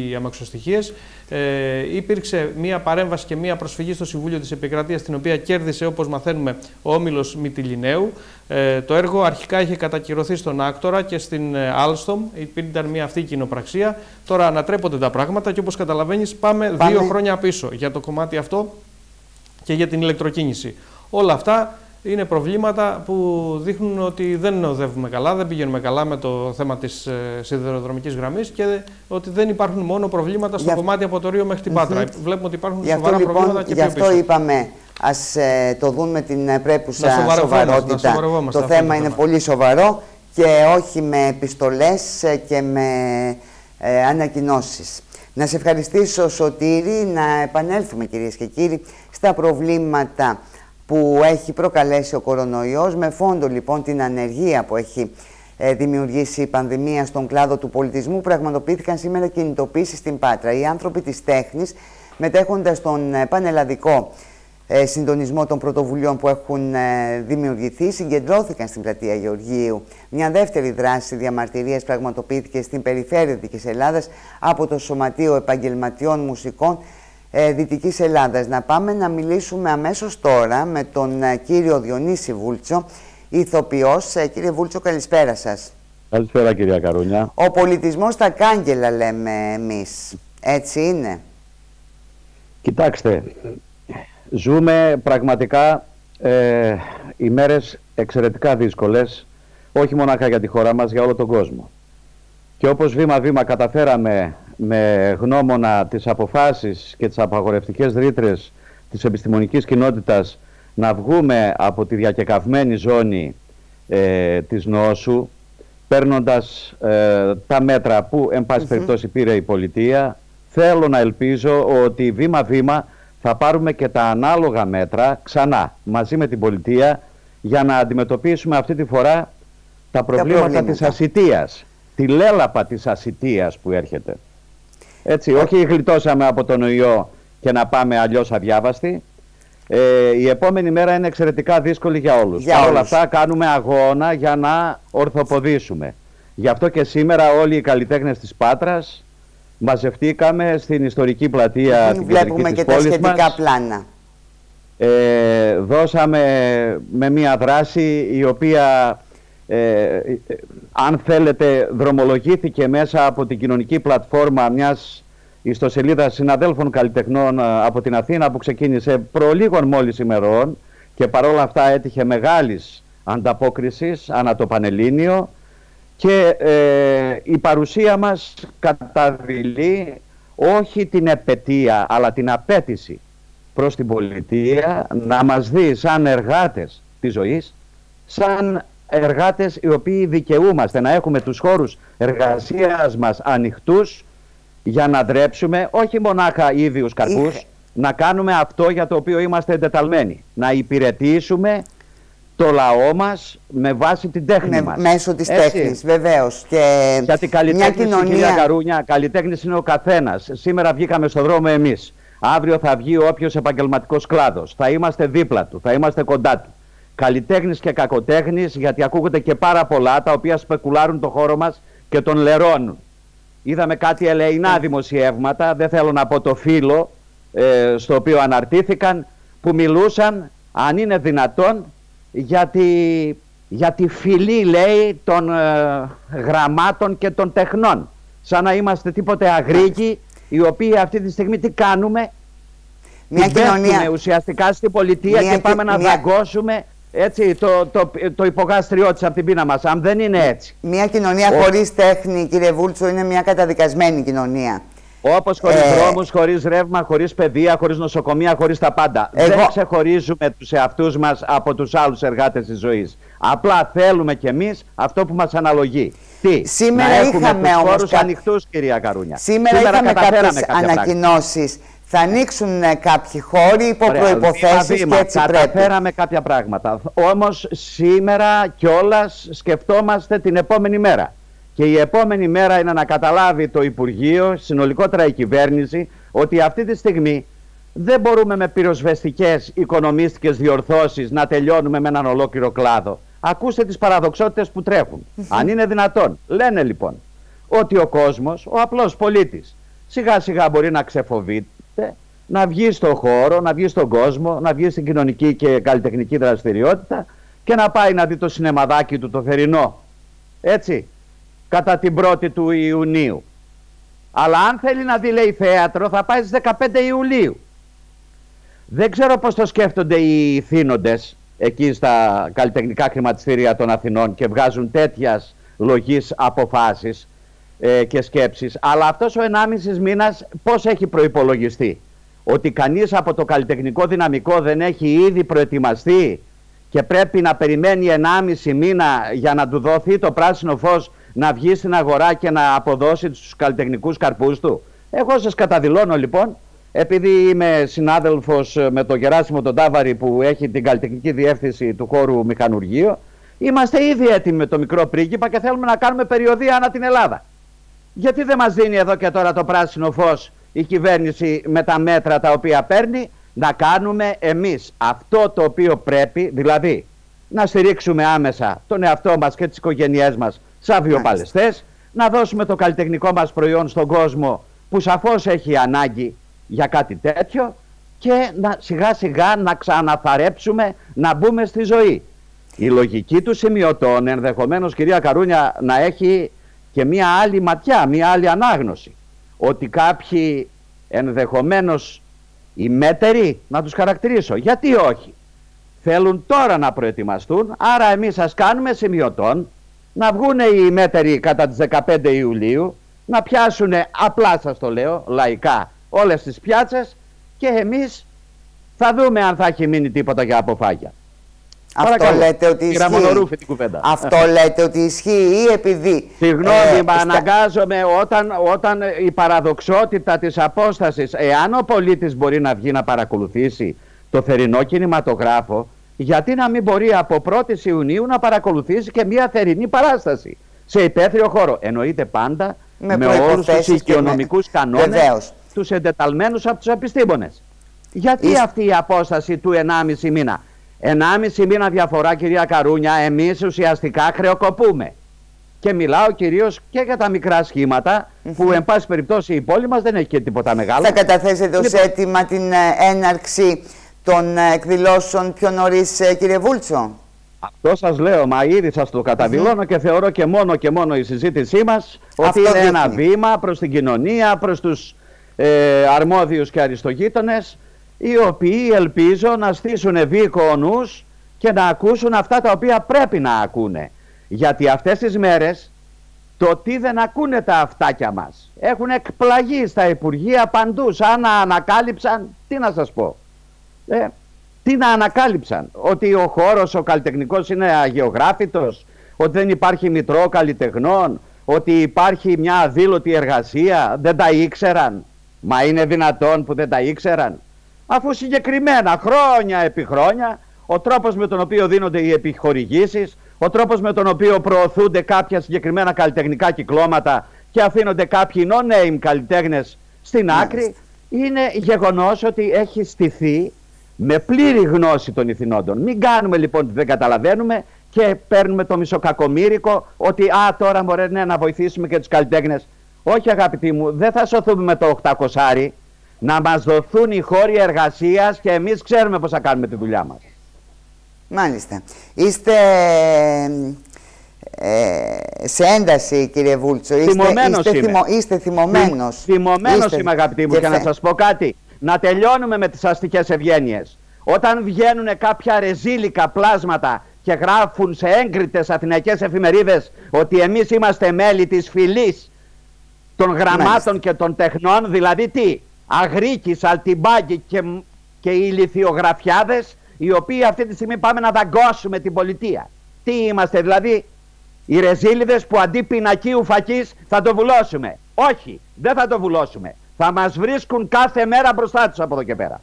οι αμαξοστοιχίες. Ε, υπήρξε μία παρέμβαση και μία προσφυγή στο Συμβούλιο της Επικρατείας, την οποία κέρδισε, όπως μαθαίνουμε, ο Όμιλος Μητυλινέου. Ε, το έργο αρχικά είχε κατακυρωθεί στον Άκτορα και στην ε, Alstom. Ήταν μια αυτή κοινοπραξία. Τώρα ανατρέπονται τα πράγματα και όπως καταλαβαίνεις, πάμε, δύο χρόνια πίσω για το κομμάτι αυτό και για την ηλεκτροκίνηση. Όλα αυτά είναι προβλήματα που δείχνουν ότι δεν οδεύουμε καλά, δεν πηγαίνουμε καλά με το θέμα της ε, σιδηροδρομικής γραμμής και ότι δεν υπάρχουν μόνο προβλήματα στο κομμάτι από το Ρίο μέχρι την Πάτρα. Βλέπουμε ότι υπάρχουν σοβαρά λοιπόν, προβλήματα και Γι' αυτό είπαμε ας ε, το δουν με την πρέπουσα σοβαρότητα. το θέμα είναι πολύ σοβαρό και όχι με επιστολές ε, και με ε, ανακοινώσεις. Να σε ευχαριστήσω Σωτήρη, να επανέλθουμε κυρίες και κύριοι στα προβλήματα που έχει προκαλέσει ο κορονοϊός με φόντο λοιπόν την ανεργία που έχει ε, δημιουργήσει η πανδημία στον κλάδο του πολιτισμού πραγματοποιήθηκαν σήμερα κινητοποίησεις στην Πάτρα. Οι άνθρωποι της τέχνης μετέχοντας στον ε, πανελλαδικό ε, συντονισμό των πρωτοβουλειών που έχουν δημιουργηθεί συγκεντρώθηκαν στην πλατεία Γεωργίου. Μια δεύτερη δράση διαμαρτυρίας πραγματοποιήθηκε στην περιφέρεια της Ελλάδας από το Σωματείο Επαγγελματιών Μουσικών ε, Δυτικής Ελλάδας. Να πάμε να μιλήσουμε αμέσως τώρα με τον ε, κύριο Διονύση Βούλτσο, ηθοποιός. Ε, κύριε Βούλτσο, καλησπέρα σας. Καλησπέρα κυρία Καρούνια. Ο πολιτισμός στα κάγκελα λέμε εμείς. Έτσι είναι. Κοιτάξτε, ζούμε πραγματικά ε, ημέρες εξαιρετικά δύσκολες, όχι μονάχα για τη χώρα μας, για όλο τον κόσμο. Και όπως βήμα-βήμα καταφέραμε με γνώμονα τις αποφάσεις και τις απαγορευτικές ρήτρες της επιστημονικής κοινότητας να βγούμε από τη διακεκαυμένη ζώνη ε, της νόσου παίρνοντας ε, τα μέτρα που εν πάση περιπτώσει πήρε η πολιτεία θέλω να ελπίζω ότι βήμα-βήμα θα πάρουμε και τα ανάλογα μέτρα ξανά μαζί με την πολιτεία για να αντιμετωπίσουμε αυτή τη φορά τα προβλήματα, τα προβλήματα. της ασυτείας τη λέλαπα της ασυτείας που έρχεται. Έτσι, όχι γλιτώσαμε από τον ιό και να πάμε αλλιώς αδιάβαστοι. Ε, η επόμενη μέρα είναι εξαιρετικά δύσκολη για όλους. Για Παρ' όλα αυτά κάνουμε αγώνα για να ορθοποδήσουμε. Γι' αυτό και σήμερα όλοι οι καλλιτέχνες της Πάτρας μαζευτήκαμε στην ιστορική πλατεία την Βλέπουμε και τα σχετικά πλάνα. Ε, δώσαμε με μια δράση η οποία ε, αν θέλετε δρομολογήθηκε μέσα από την κοινωνική πλατφόρμα μιας ιστοσελίδας συναδέλφων καλλιτεχνών ε, από την Αθήνα που ξεκίνησε προ λίγων μόλις ημερών και παρόλα αυτά έτυχε μεγάλης ανταπόκρισης ανά το Πανελλήνιο και ε, η παρουσία μας καταδηλεί όχι την επαιτία αλλά την απέτηση προς την πολιτεία να μας δει σαν εργάτες της ζωής, σαν εργάτες οι οποίοι δικαιούμαστε να έχουμε τους χώρους εργασίας μας ανοιχτούς για να δρέψουμε όχι μονάχα ίδιους καρπούς, να κάνουμε αυτό για το οποίο είμαστε εντεταλμένοι. Να υπηρετήσουμε το λαό μας με βάση την τέχνη με, μας. Μέσω της Έτσι. τέχνης, βεβαίως. Και Γιατί καλλιτέχνης, κοινωνία... κυρία Καρούνια, καλλιτέχνης είναι ο καθένας. Σήμερα βγήκαμε στον δρόμο εμείς. Αύριο θα βγει όποιος επαγγελματικός κλάδος. Θα είμαστε δίπλα του, θα είμαστε κοντά του καλλιτέχνης και κακοτέχνης γιατί ακούγονται και πάρα πολλά τα οποία σπεκουλάρουν το χώρο μας και τον λερώνουν. Είδαμε κάτι ελεηνά δημοσιεύματα, δεν θέλω να πω το φίλο ε, στο οποίο αναρτήθηκαν που μιλούσαν αν είναι δυνατόν για τη, για τη φυλή λέει των ε, γραμμάτων και των τεχνών. Σαν να είμαστε τίποτε αγρίκοι οι οποίοι αυτή τη στιγμή τι κάνουμε; Μια κοινωνία ουσιαστικά στην πολιτεία και πάμε να μια έτσι, το, το, το υπογάστριό της από την πείνα μας. Αν δεν είναι έτσι. Μια κοινωνία Ο... χωρίς τέχνη, κύριε Βούλτσο, είναι μια καταδικασμένη κοινωνία. Όπως χωρίς ε... δρόμους, χωρίς ρεύμα, χωρίς παιδεία, χωρίς νοσοκομεία, χωρίς τα πάντα. Εγώ... Δεν ξεχωρίζουμε τους εαυτούς μας από τους άλλους εργάτες της ζωής. Απλά θέλουμε κι εμείς αυτό που μας αναλογεί. Τι, Σήμερα να έχουμε όμως. Κα... ανοιχτούς, κυρία Καρούνια; Σήμερα, Σήμερα είχαμε κάποιες ανακοινώσεις θα ανοίξουν ε, κάποιοι χώροι υπό προποθέσει και έτσι καταφέραμε κάποια πράγματα. Όμως σήμερα κιόλας σκεφτόμαστε την επόμενη μέρα. Και η επόμενη μέρα είναι να καταλάβει το Υπουργείο, συνολικότερα η κυβέρνηση, ότι αυτή τη στιγμή δεν μπορούμε με πυροσβεστικές οικονομίστικες διορθώσεις να τελειώνουμε με έναν ολόκληρο κλάδο. Ακούστε τις παραδοξότητες που τρέχουν. (laughs) Αν είναι δυνατόν. Λένε λοιπόν ότι ο κόσμος, ο απλός πολίτης, σιγά σιγά μπορεί να ξεφοβείται, να βγει στον χώρο, να βγει στον κόσμο, να βγει στην κοινωνική και καλλιτεχνική δραστηριότητα και να πάει να δει το σινεμαδάκι του το θερινό. Έτσι, κατά την 1η του Ιουνίου. Αλλά αν θέλει να δει λέει θέατρο θα πάει στις 15 Ιουλίου. Δεν ξέρω πώς το σκέφτονται οι θύνοντες εκεί στα καλλιτεχνικά χρηματιστήρια των Αθηνών και βγάζουν τέτοιας λογής αποφάσεις ε, και σκέψεις. Αλλά αυτός ο 1,5 μήνας πώς έχει προϋπολογιστεί; Ότι κανείς από το καλλιτεχνικό δυναμικό δεν έχει ήδη προετοιμαστεί και πρέπει να περιμένει 1,5 μήνα για να του δοθεί το πράσινο φως να βγει στην αγορά και να αποδώσει τους καλλιτεχνικούς καρπούς του. Εγώ σας καταδηλώνω λοιπόν, επειδή είμαι συνάδελφος με τον Γεράσιμο τον Τάβαρη που έχει την καλλιτεχνική διεύθυνση του χώρου μηχανουργείο, είμαστε ήδη έτοιμοι με το μικρό πρίγκιπα και θέλουμε να κάνουμε περιοδία ανά την Ελλάδα. Γιατί δεν μας δίνει εδώ και τώρα το πράσινο φως η κυβέρνηση με τα μέτρα τα οποία παίρνει να κάνουμε εμείς αυτό το οποίο πρέπει, δηλαδή να στηρίξουμε άμεσα τον εαυτό μας και τις οικογένειές μας σαν βιοπαλαιστές, να δώσουμε το καλλιτεχνικό μας προϊόν στον κόσμο που σαφώς έχει ανάγκη για κάτι τέτοιο και να σιγά σιγά να ξαναθαρέψουμε να μπούμε στη ζωή. Η λογική του σημειωτών ενδεχομένως κυρία Καρούνια να έχει και μία άλλη ματιά, μία άλλη ανάγνωση. Ότι κάποιοι ενδεχομένως οι μέτεροι να τους χαρακτηρίσω. Γιατί όχι. Θέλουν τώρα να προετοιμαστούν, άρα εμείς σας κάνουμε σημειωτών να βγουν οι μέτεροι κατά τις 15 Ιουλίου, να πιάσουν απλά σας το λέω, λαϊκά, όλες τις πιάτσες και εμείς θα δούμε αν θα έχει μείνει τίποτα για αποφάγια. Αυτό λέτε ότι ισχύει. την κουβέντα. Αυτό λέτε ότι ισχύει ή επειδή... Συγγνώμη, ε, μα αναγκάζομαι όταν, όταν η παραδοξότητα της απόστασης, εάν ο πολίτης μπορεί να βγει να παρακολουθήσει το θερινό κινηματογράφο, γιατί να μην μπορεί από 1η Ιουνίου να παρακολουθήσει και μια θερινή παράσταση σε υπαίθριο χώρο. Εννοείται πάντα με, με όλους τους οικονομικούς με... κανόνες, Βεβαίως. τους εντεταλμένους από τους επιστήμονες. Γιατί αυτή η απόσταση του 1,5 μήνα; 1,5 μήνα διαφορά κυρία Καρούνια, εμείς ουσιαστικά χρεοκοπούμε. Και μιλάω κυρίως και για τα μικρά σχήματα, που εν πάση περιπτώσει η πόλη μας δεν έχει και τίποτα μεγάλο. Θα καταθέσετε ως λοιπόν... έτοιμα την ε, έναρξη των ε, εκδηλώσεων πιο νωρίς, ε, κύριε Βούλτσο; Αυτό σας λέω, μα ήδη σας το καταδηλώνω και θεωρώ και μόνο και μόνο η συζήτησή μας ότι είναι ένα βήμα προς την κοινωνία, προς τους ε, αρμόδιους και αριστογείτονες οι οποίοι ελπίζω να στήσουν βίκο νους και να ακούσουν αυτά τα οποία πρέπει να ακούνε. Γιατί αυτές τις μέρες το τι δεν ακούνε τα αυτάκια μας. Έχουν εκπλαγεί στα Υπουργεία παντού σαν να ανακάλυψαν, τι να σας πω, ε, τι να ανακάλυψαν, ότι ο χώρος ο καλλιτεχνικός είναι αγιογράφητος, ότι δεν υπάρχει μητρό καλλιτεχνών, ότι υπάρχει μια αδήλωτη εργασία, δεν τα ήξεραν. Μα είναι δυνατόν που δεν τα ήξεραν αφού συγκεκριμένα χρόνια επί χρόνια ο τρόπος με τον οποίο δίνονται οι επιχορηγήσεις, ο τρόπος με τον οποίο προωθούνται κάποια συγκεκριμένα καλλιτεχνικά κυκλώματα και αφήνονται κάποιοι no-name καλλιτέχνες στην άκρη, είναι γεγονός ότι έχει στηθεί με πλήρη γνώση των ηθινόντων. Μην κάνουμε λοιπόν ότι δεν καταλαβαίνουμε και παίρνουμε το μισοκακομύρικο ότι α τώρα μπορεί ναι, να βοηθήσουμε και τους καλλιτέχνες. Όχι αγαπητοί μου, δεν θα σωθούμε με το 800 να μας δοθούν οι χώροι εργασίας και εμείς ξέρουμε πώς θα κάνουμε τη δουλειά μας. Μάλιστα. Είστε ε, σε ένταση κύριε Βούλτσο. Είστε, θυμωμένος είστε, είμαι. είστε θυμωμένος. θυμωμένος είστε... είμαι αγαπητοί μου και, να σας πω κάτι. Να τελειώνουμε με τις αστικές ευγένειες. Όταν βγαίνουν κάποια ρεζίλικα πλάσματα και γράφουν σε έγκριτες αθηναϊκές εφημερίδες ότι εμείς είμαστε μέλη της φυλής των γραμμάτων και των τεχνών, δηλαδή τι, Αγρίκης, Αλτιμπάκη και, και οι λιθιογραφιάδες οι οποίοι αυτή τη στιγμή πάμε να δαγκώσουμε την πολιτεία. Τι είμαστε δηλαδή οι ρεζίλιδες που αντί πινακίου φακής θα το βουλώσουμε. Όχι, δεν θα το βουλώσουμε. Θα μας βρίσκουν κάθε μέρα μπροστά τους από εδώ και πέρα.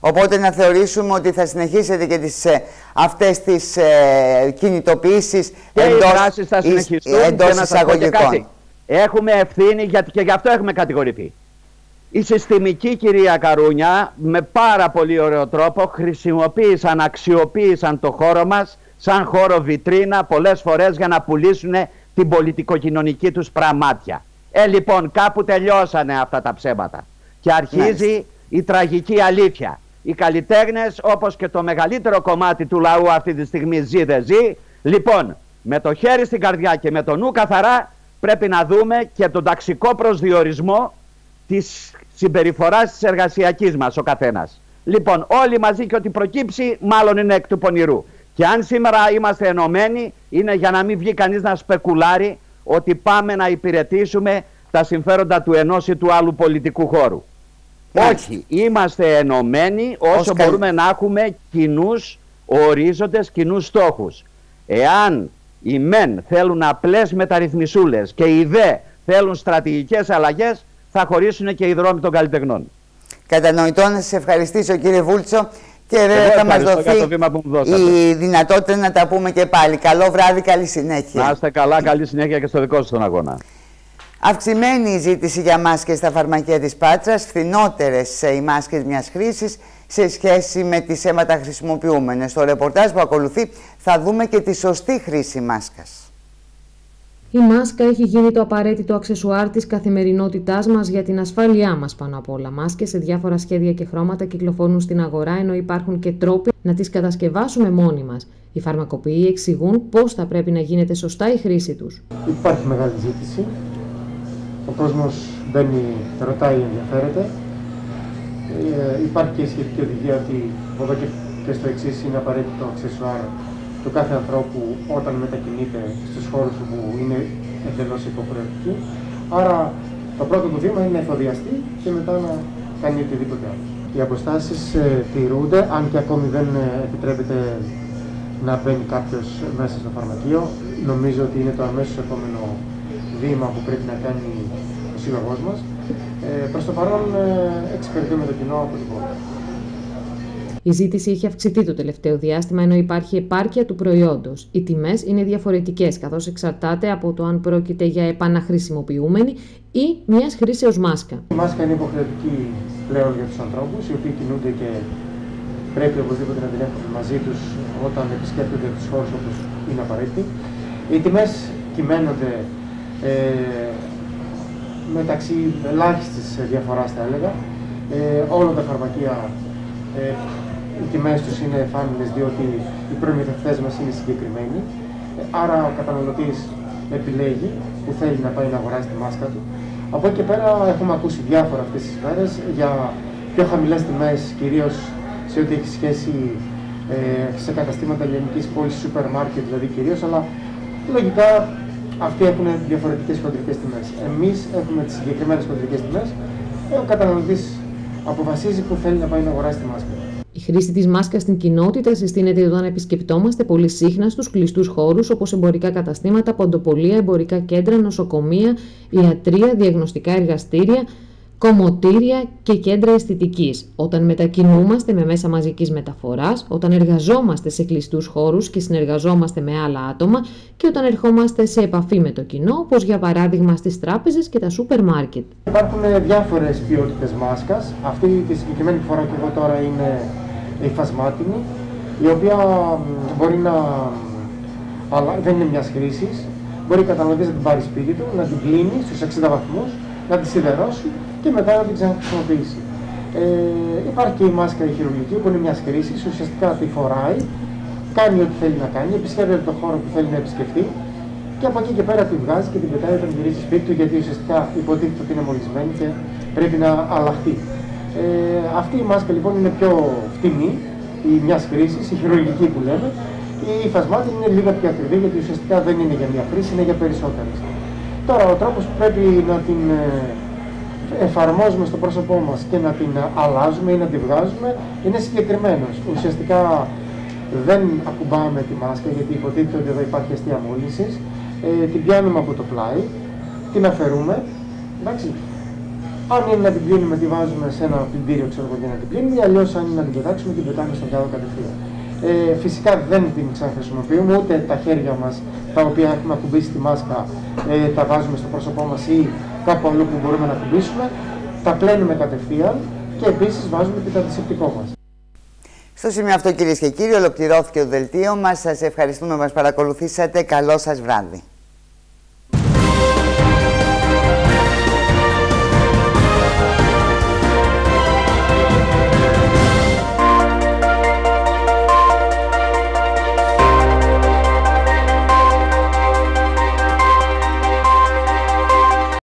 Οπότε να θεωρήσουμε ότι θα συνεχίσετε και τις, ε, αυτές τις ε, κινητοποιήσεις και εντός, οι θα συνεχιστούν εντός εισαγωγικών. Έχουμε ευθύνη γιατί και γι' αυτό έχουμε κατηγορηθεί. Η συστημική κυρία Καρούνια με πάρα πολύ ωραίο τρόπο χρησιμοποίησαν, αξιοποίησαν το χώρο μας σαν χώρο βιτρίνα πολλές φορές για να πουλήσουν την πολιτικοκοινωνική τους πραμάτια. Ε, λοιπόν, κάπου τελειώσανε αυτά τα ψέματα. Και αρχίζει η τραγική αλήθεια. Οι καλλιτέχνες, όπως και το μεγαλύτερο κομμάτι του λαού αυτή τη στιγμή ζει δεν ζει, λοιπόν, με το χέρι στην καρδιά και με το νου καθαρά, πρέπει να δούμε και τον ταξικό προσδιορισμό της συμπεριφοράς της εργασιακής μας ο καθένας. Λοιπόν, όλοι μαζί και ό,τι προκύψει, μάλλον είναι εκ του πονηρού. Και αν σήμερα είμαστε ενωμένοι, είναι για να μην βγει κανείς να σπεκουλάρει ότι πάμε να υπηρετήσουμε τα συμφέροντα του ενός ή του άλλου πολιτικού χώρου. Όχι, είμαστε ενωμένοι όσο μπορούμε να έχουμε κοινούς ορίζοντες, κοινούς στόχους. Εάν οι μεν θέλουν απλές μεταρρυθμισούλες και οι δε θέλουν στρατηγικές αλλαγές, θα χωρίσουν και οι δρόμοι των καλλιτεχνών. Κατανοητό να σα ευχαριστήσω κύριε Βούλτσο και βέβαια θα μας δοθεί η δυνατότητα να τα πούμε και πάλι. Καλό βράδυ, καλή συνέχεια. Να είστε καλά, καλή συνέχεια και στο δικό σας τον αγώνα. Αυξημένη η ζήτηση για μάσκες στα φαρμακεία της Πάτρας, φθηνότερες οι μάσκες μιας χρήσης σε σχέση με τις αίματα χρησιμοποιούμενες. Στο ρεπορτάζ που ακολουθεί θα δούμε και τη σωστή χρήση μάσκας. Η μάσκα έχει γίνει το απαραίτητο αξεσουάρ της καθημερινότητάς μας για την ασφάλειά μας πάνω απ' όλα. Μάσκες σε διάφορα σχέδια και χρώματα κυκλοφορούν στην αγορά, ενώ υπάρχουν και τρόποι να τις κατασκευάσουμε μόνοι μας. Οι φαρμακοποιοί εξηγούν πώς θα πρέπει να γίνεται σωστά η χρήση τους. Υπάρχει μεγάλη ζήτηση. Ο κόσμος μπαίνει, ρωτάει, ενδιαφέρεται. Ε, υπάρχει και η σχετική οδηγία ότι από εδώ και στο εξής είναι απαραίτητο αξεσουάρ του κάθε ανθρώπου όταν μετακινείται στους χώρους που είναι εντελώς υποχρεωτικοί. Άρα το πρώτο του βήμα είναι να εφοδιαστεί και μετά να κάνει οτιδήποτε άλλο. Οι αποστάσεις ε, τηρούνται, αν και ακόμη δεν ε, επιτρέπεται να μπαίνει κάποιος μέσα στο φαρμακείο. Νομίζω ότι είναι το αμέσως επόμενο βήμα που πρέπει να κάνει ο σύλλογός μας. Ε, προς το παρόν ε, εξυπηρετούμε το κοινό από την πόλη. Η ζήτηση έχει αυξηθεί το τελευταίο διάστημα ενώ υπάρχει επάρκεια του προϊόντος. Οι τιμές είναι διαφορετικές καθώς εξαρτάται από το αν πρόκειται για επαναχρησιμοποιούμενη ή μιας χρήσεως μάσκα. Η μάσκα είναι υποχρεωτική πλέον για τους ανθρώπους οι οποίοι κινούνται και πρέπει οπωσδήποτε να την έχουν μαζί τους όταν επισκέπτονται τους χώρους όπω είναι απαραίτητη. Οι τιμές κυμαίνονται ε, μεταξύ ελάχιστης διαφοράς, θα έλεγα. Ε, όλα τα φαρμακεία ε, οι τιμές τους είναι εφάμιλε διότι οι προμηθευτές μας είναι συγκεκριμένοι. Άρα ο καταναλωτής επιλέγει που θέλει να πάει να αγοράσει τη μάσκα του. Από εκεί και πέρα έχουμε ακούσει διάφορα αυτές τις μέρες για πιο χαμηλές τιμές, κυρίως σε ό,τι έχει σχέση ε, σε καταστήματα ελληνικής πόλης, σούπερ μάρκετ δηλαδή κυρίως, αλλά λογικά αυτοί έχουν διαφορετικές χοντρικέ τιμές. Εμείς έχουμε τις συγκεκριμένες χοντρικέ τιμές. Ο καταναλωτής αποφασίζει που θέλει να πάει να αγοράσει τη μάσκα. Η χρήση της μάσκας στην κοινότητα συστήνεται όταν επισκεπτόμαστε πολύ συχνά στους κλειστούς χώρους όπως εμπορικά καταστήματα, ποντοπολία, εμπορικά κέντρα, νοσοκομεία, ιατρία, διαγνωστικά εργαστήρια, κομμωτήρια και κέντρα αισθητικής. Όταν μετακινούμαστε με μέσα μαζικής μεταφοράς, όταν εργαζόμαστε σε κλειστούς χώρους και συνεργαζόμαστε με άλλα άτομα και όταν ερχόμαστε σε επαφή με το κοινό, όπως για παράδειγμα στις τράπεζες και τα σούπερ μάρκετ. Υπάρχουν διάφορες ποιότητες μάσκας. Αυτή τη συγκεκριμένη φορά και εγώ τώρα είναι υφασμάτινη, η οποία μπορεί να. αλλά δεν είναι μιας χρήσης. Μπορεί ο καταναλωτής να την πάρει σπίτι του, να την κλείνει στους 60 βαθμούς, να τη σιδερώσει και μετά να την ξαναχρησιμοποιήσει. Ε, υπάρχει και η μάσκα η χειρουργική που είναι μιας χρήσης, ουσιαστικά τη φοράει, κάνει ό,τι θέλει να κάνει, επισκέπτεται τον χώρο που θέλει να επισκεφτεί και από εκεί και πέρα τη βγάζει και την πετάει όταν γυρίσει σπίτι του γιατί ουσιαστικά υποτίθεται ότι είναι μολυσμένη και πρέπει να αλλάχτεί. Ε, αυτή η μάσκα λοιπόν είναι πιο φτηνή, η μιας χρήσης, η χειρουργική που λέμε. Η υφασμάτη είναι λίγο πιο ακριβή γιατί ουσιαστικά δεν είναι για μια χρήση, είναι για περισσότερες. Τώρα ο τρόπος που πρέπει να την ε, εφαρμόζουμε στο πρόσωπό μας και να την αλλάζουμε ή να την βγάζουμε είναι συγκεκριμένος. Ουσιαστικά δεν ακουμπάμε τη μάσκα γιατί υποτίθεται ότι εδώ υπάρχει αστεία μόλυνσης. Ε, την πιάνουμε από το πλάι, την αφαιρούμε. Εντάξει, αν είναι να την πλύνουμε, τη βάζουμε σε ένα πλυντήριο ξέρω εγώ για να την πλύνουμε, ή αλλιώς αν είναι να την πετάξουμε, την πετάμε στον κάδο κατευθείαν. Ε, φυσικά δεν την ξαναχρησιμοποιούμε, ούτε τα χέρια μας τα οποία έχουμε ακουμπήσει τη μάσκα ε, τα βάζουμε στο πρόσωπό μας ή κάπου αλλού που μπορούμε να ακουμπήσουμε. Τα πλένουμε κατευθείαν και επίσης βάζουμε και το αντισηπτικό μας. Στο σημείο αυτό κυρίες και κύριοι ολοκληρώθηκε το δελτίο μας. Σας ευχαριστούμε που μας παρακολουθήσατε. Καλό σας βράδυ.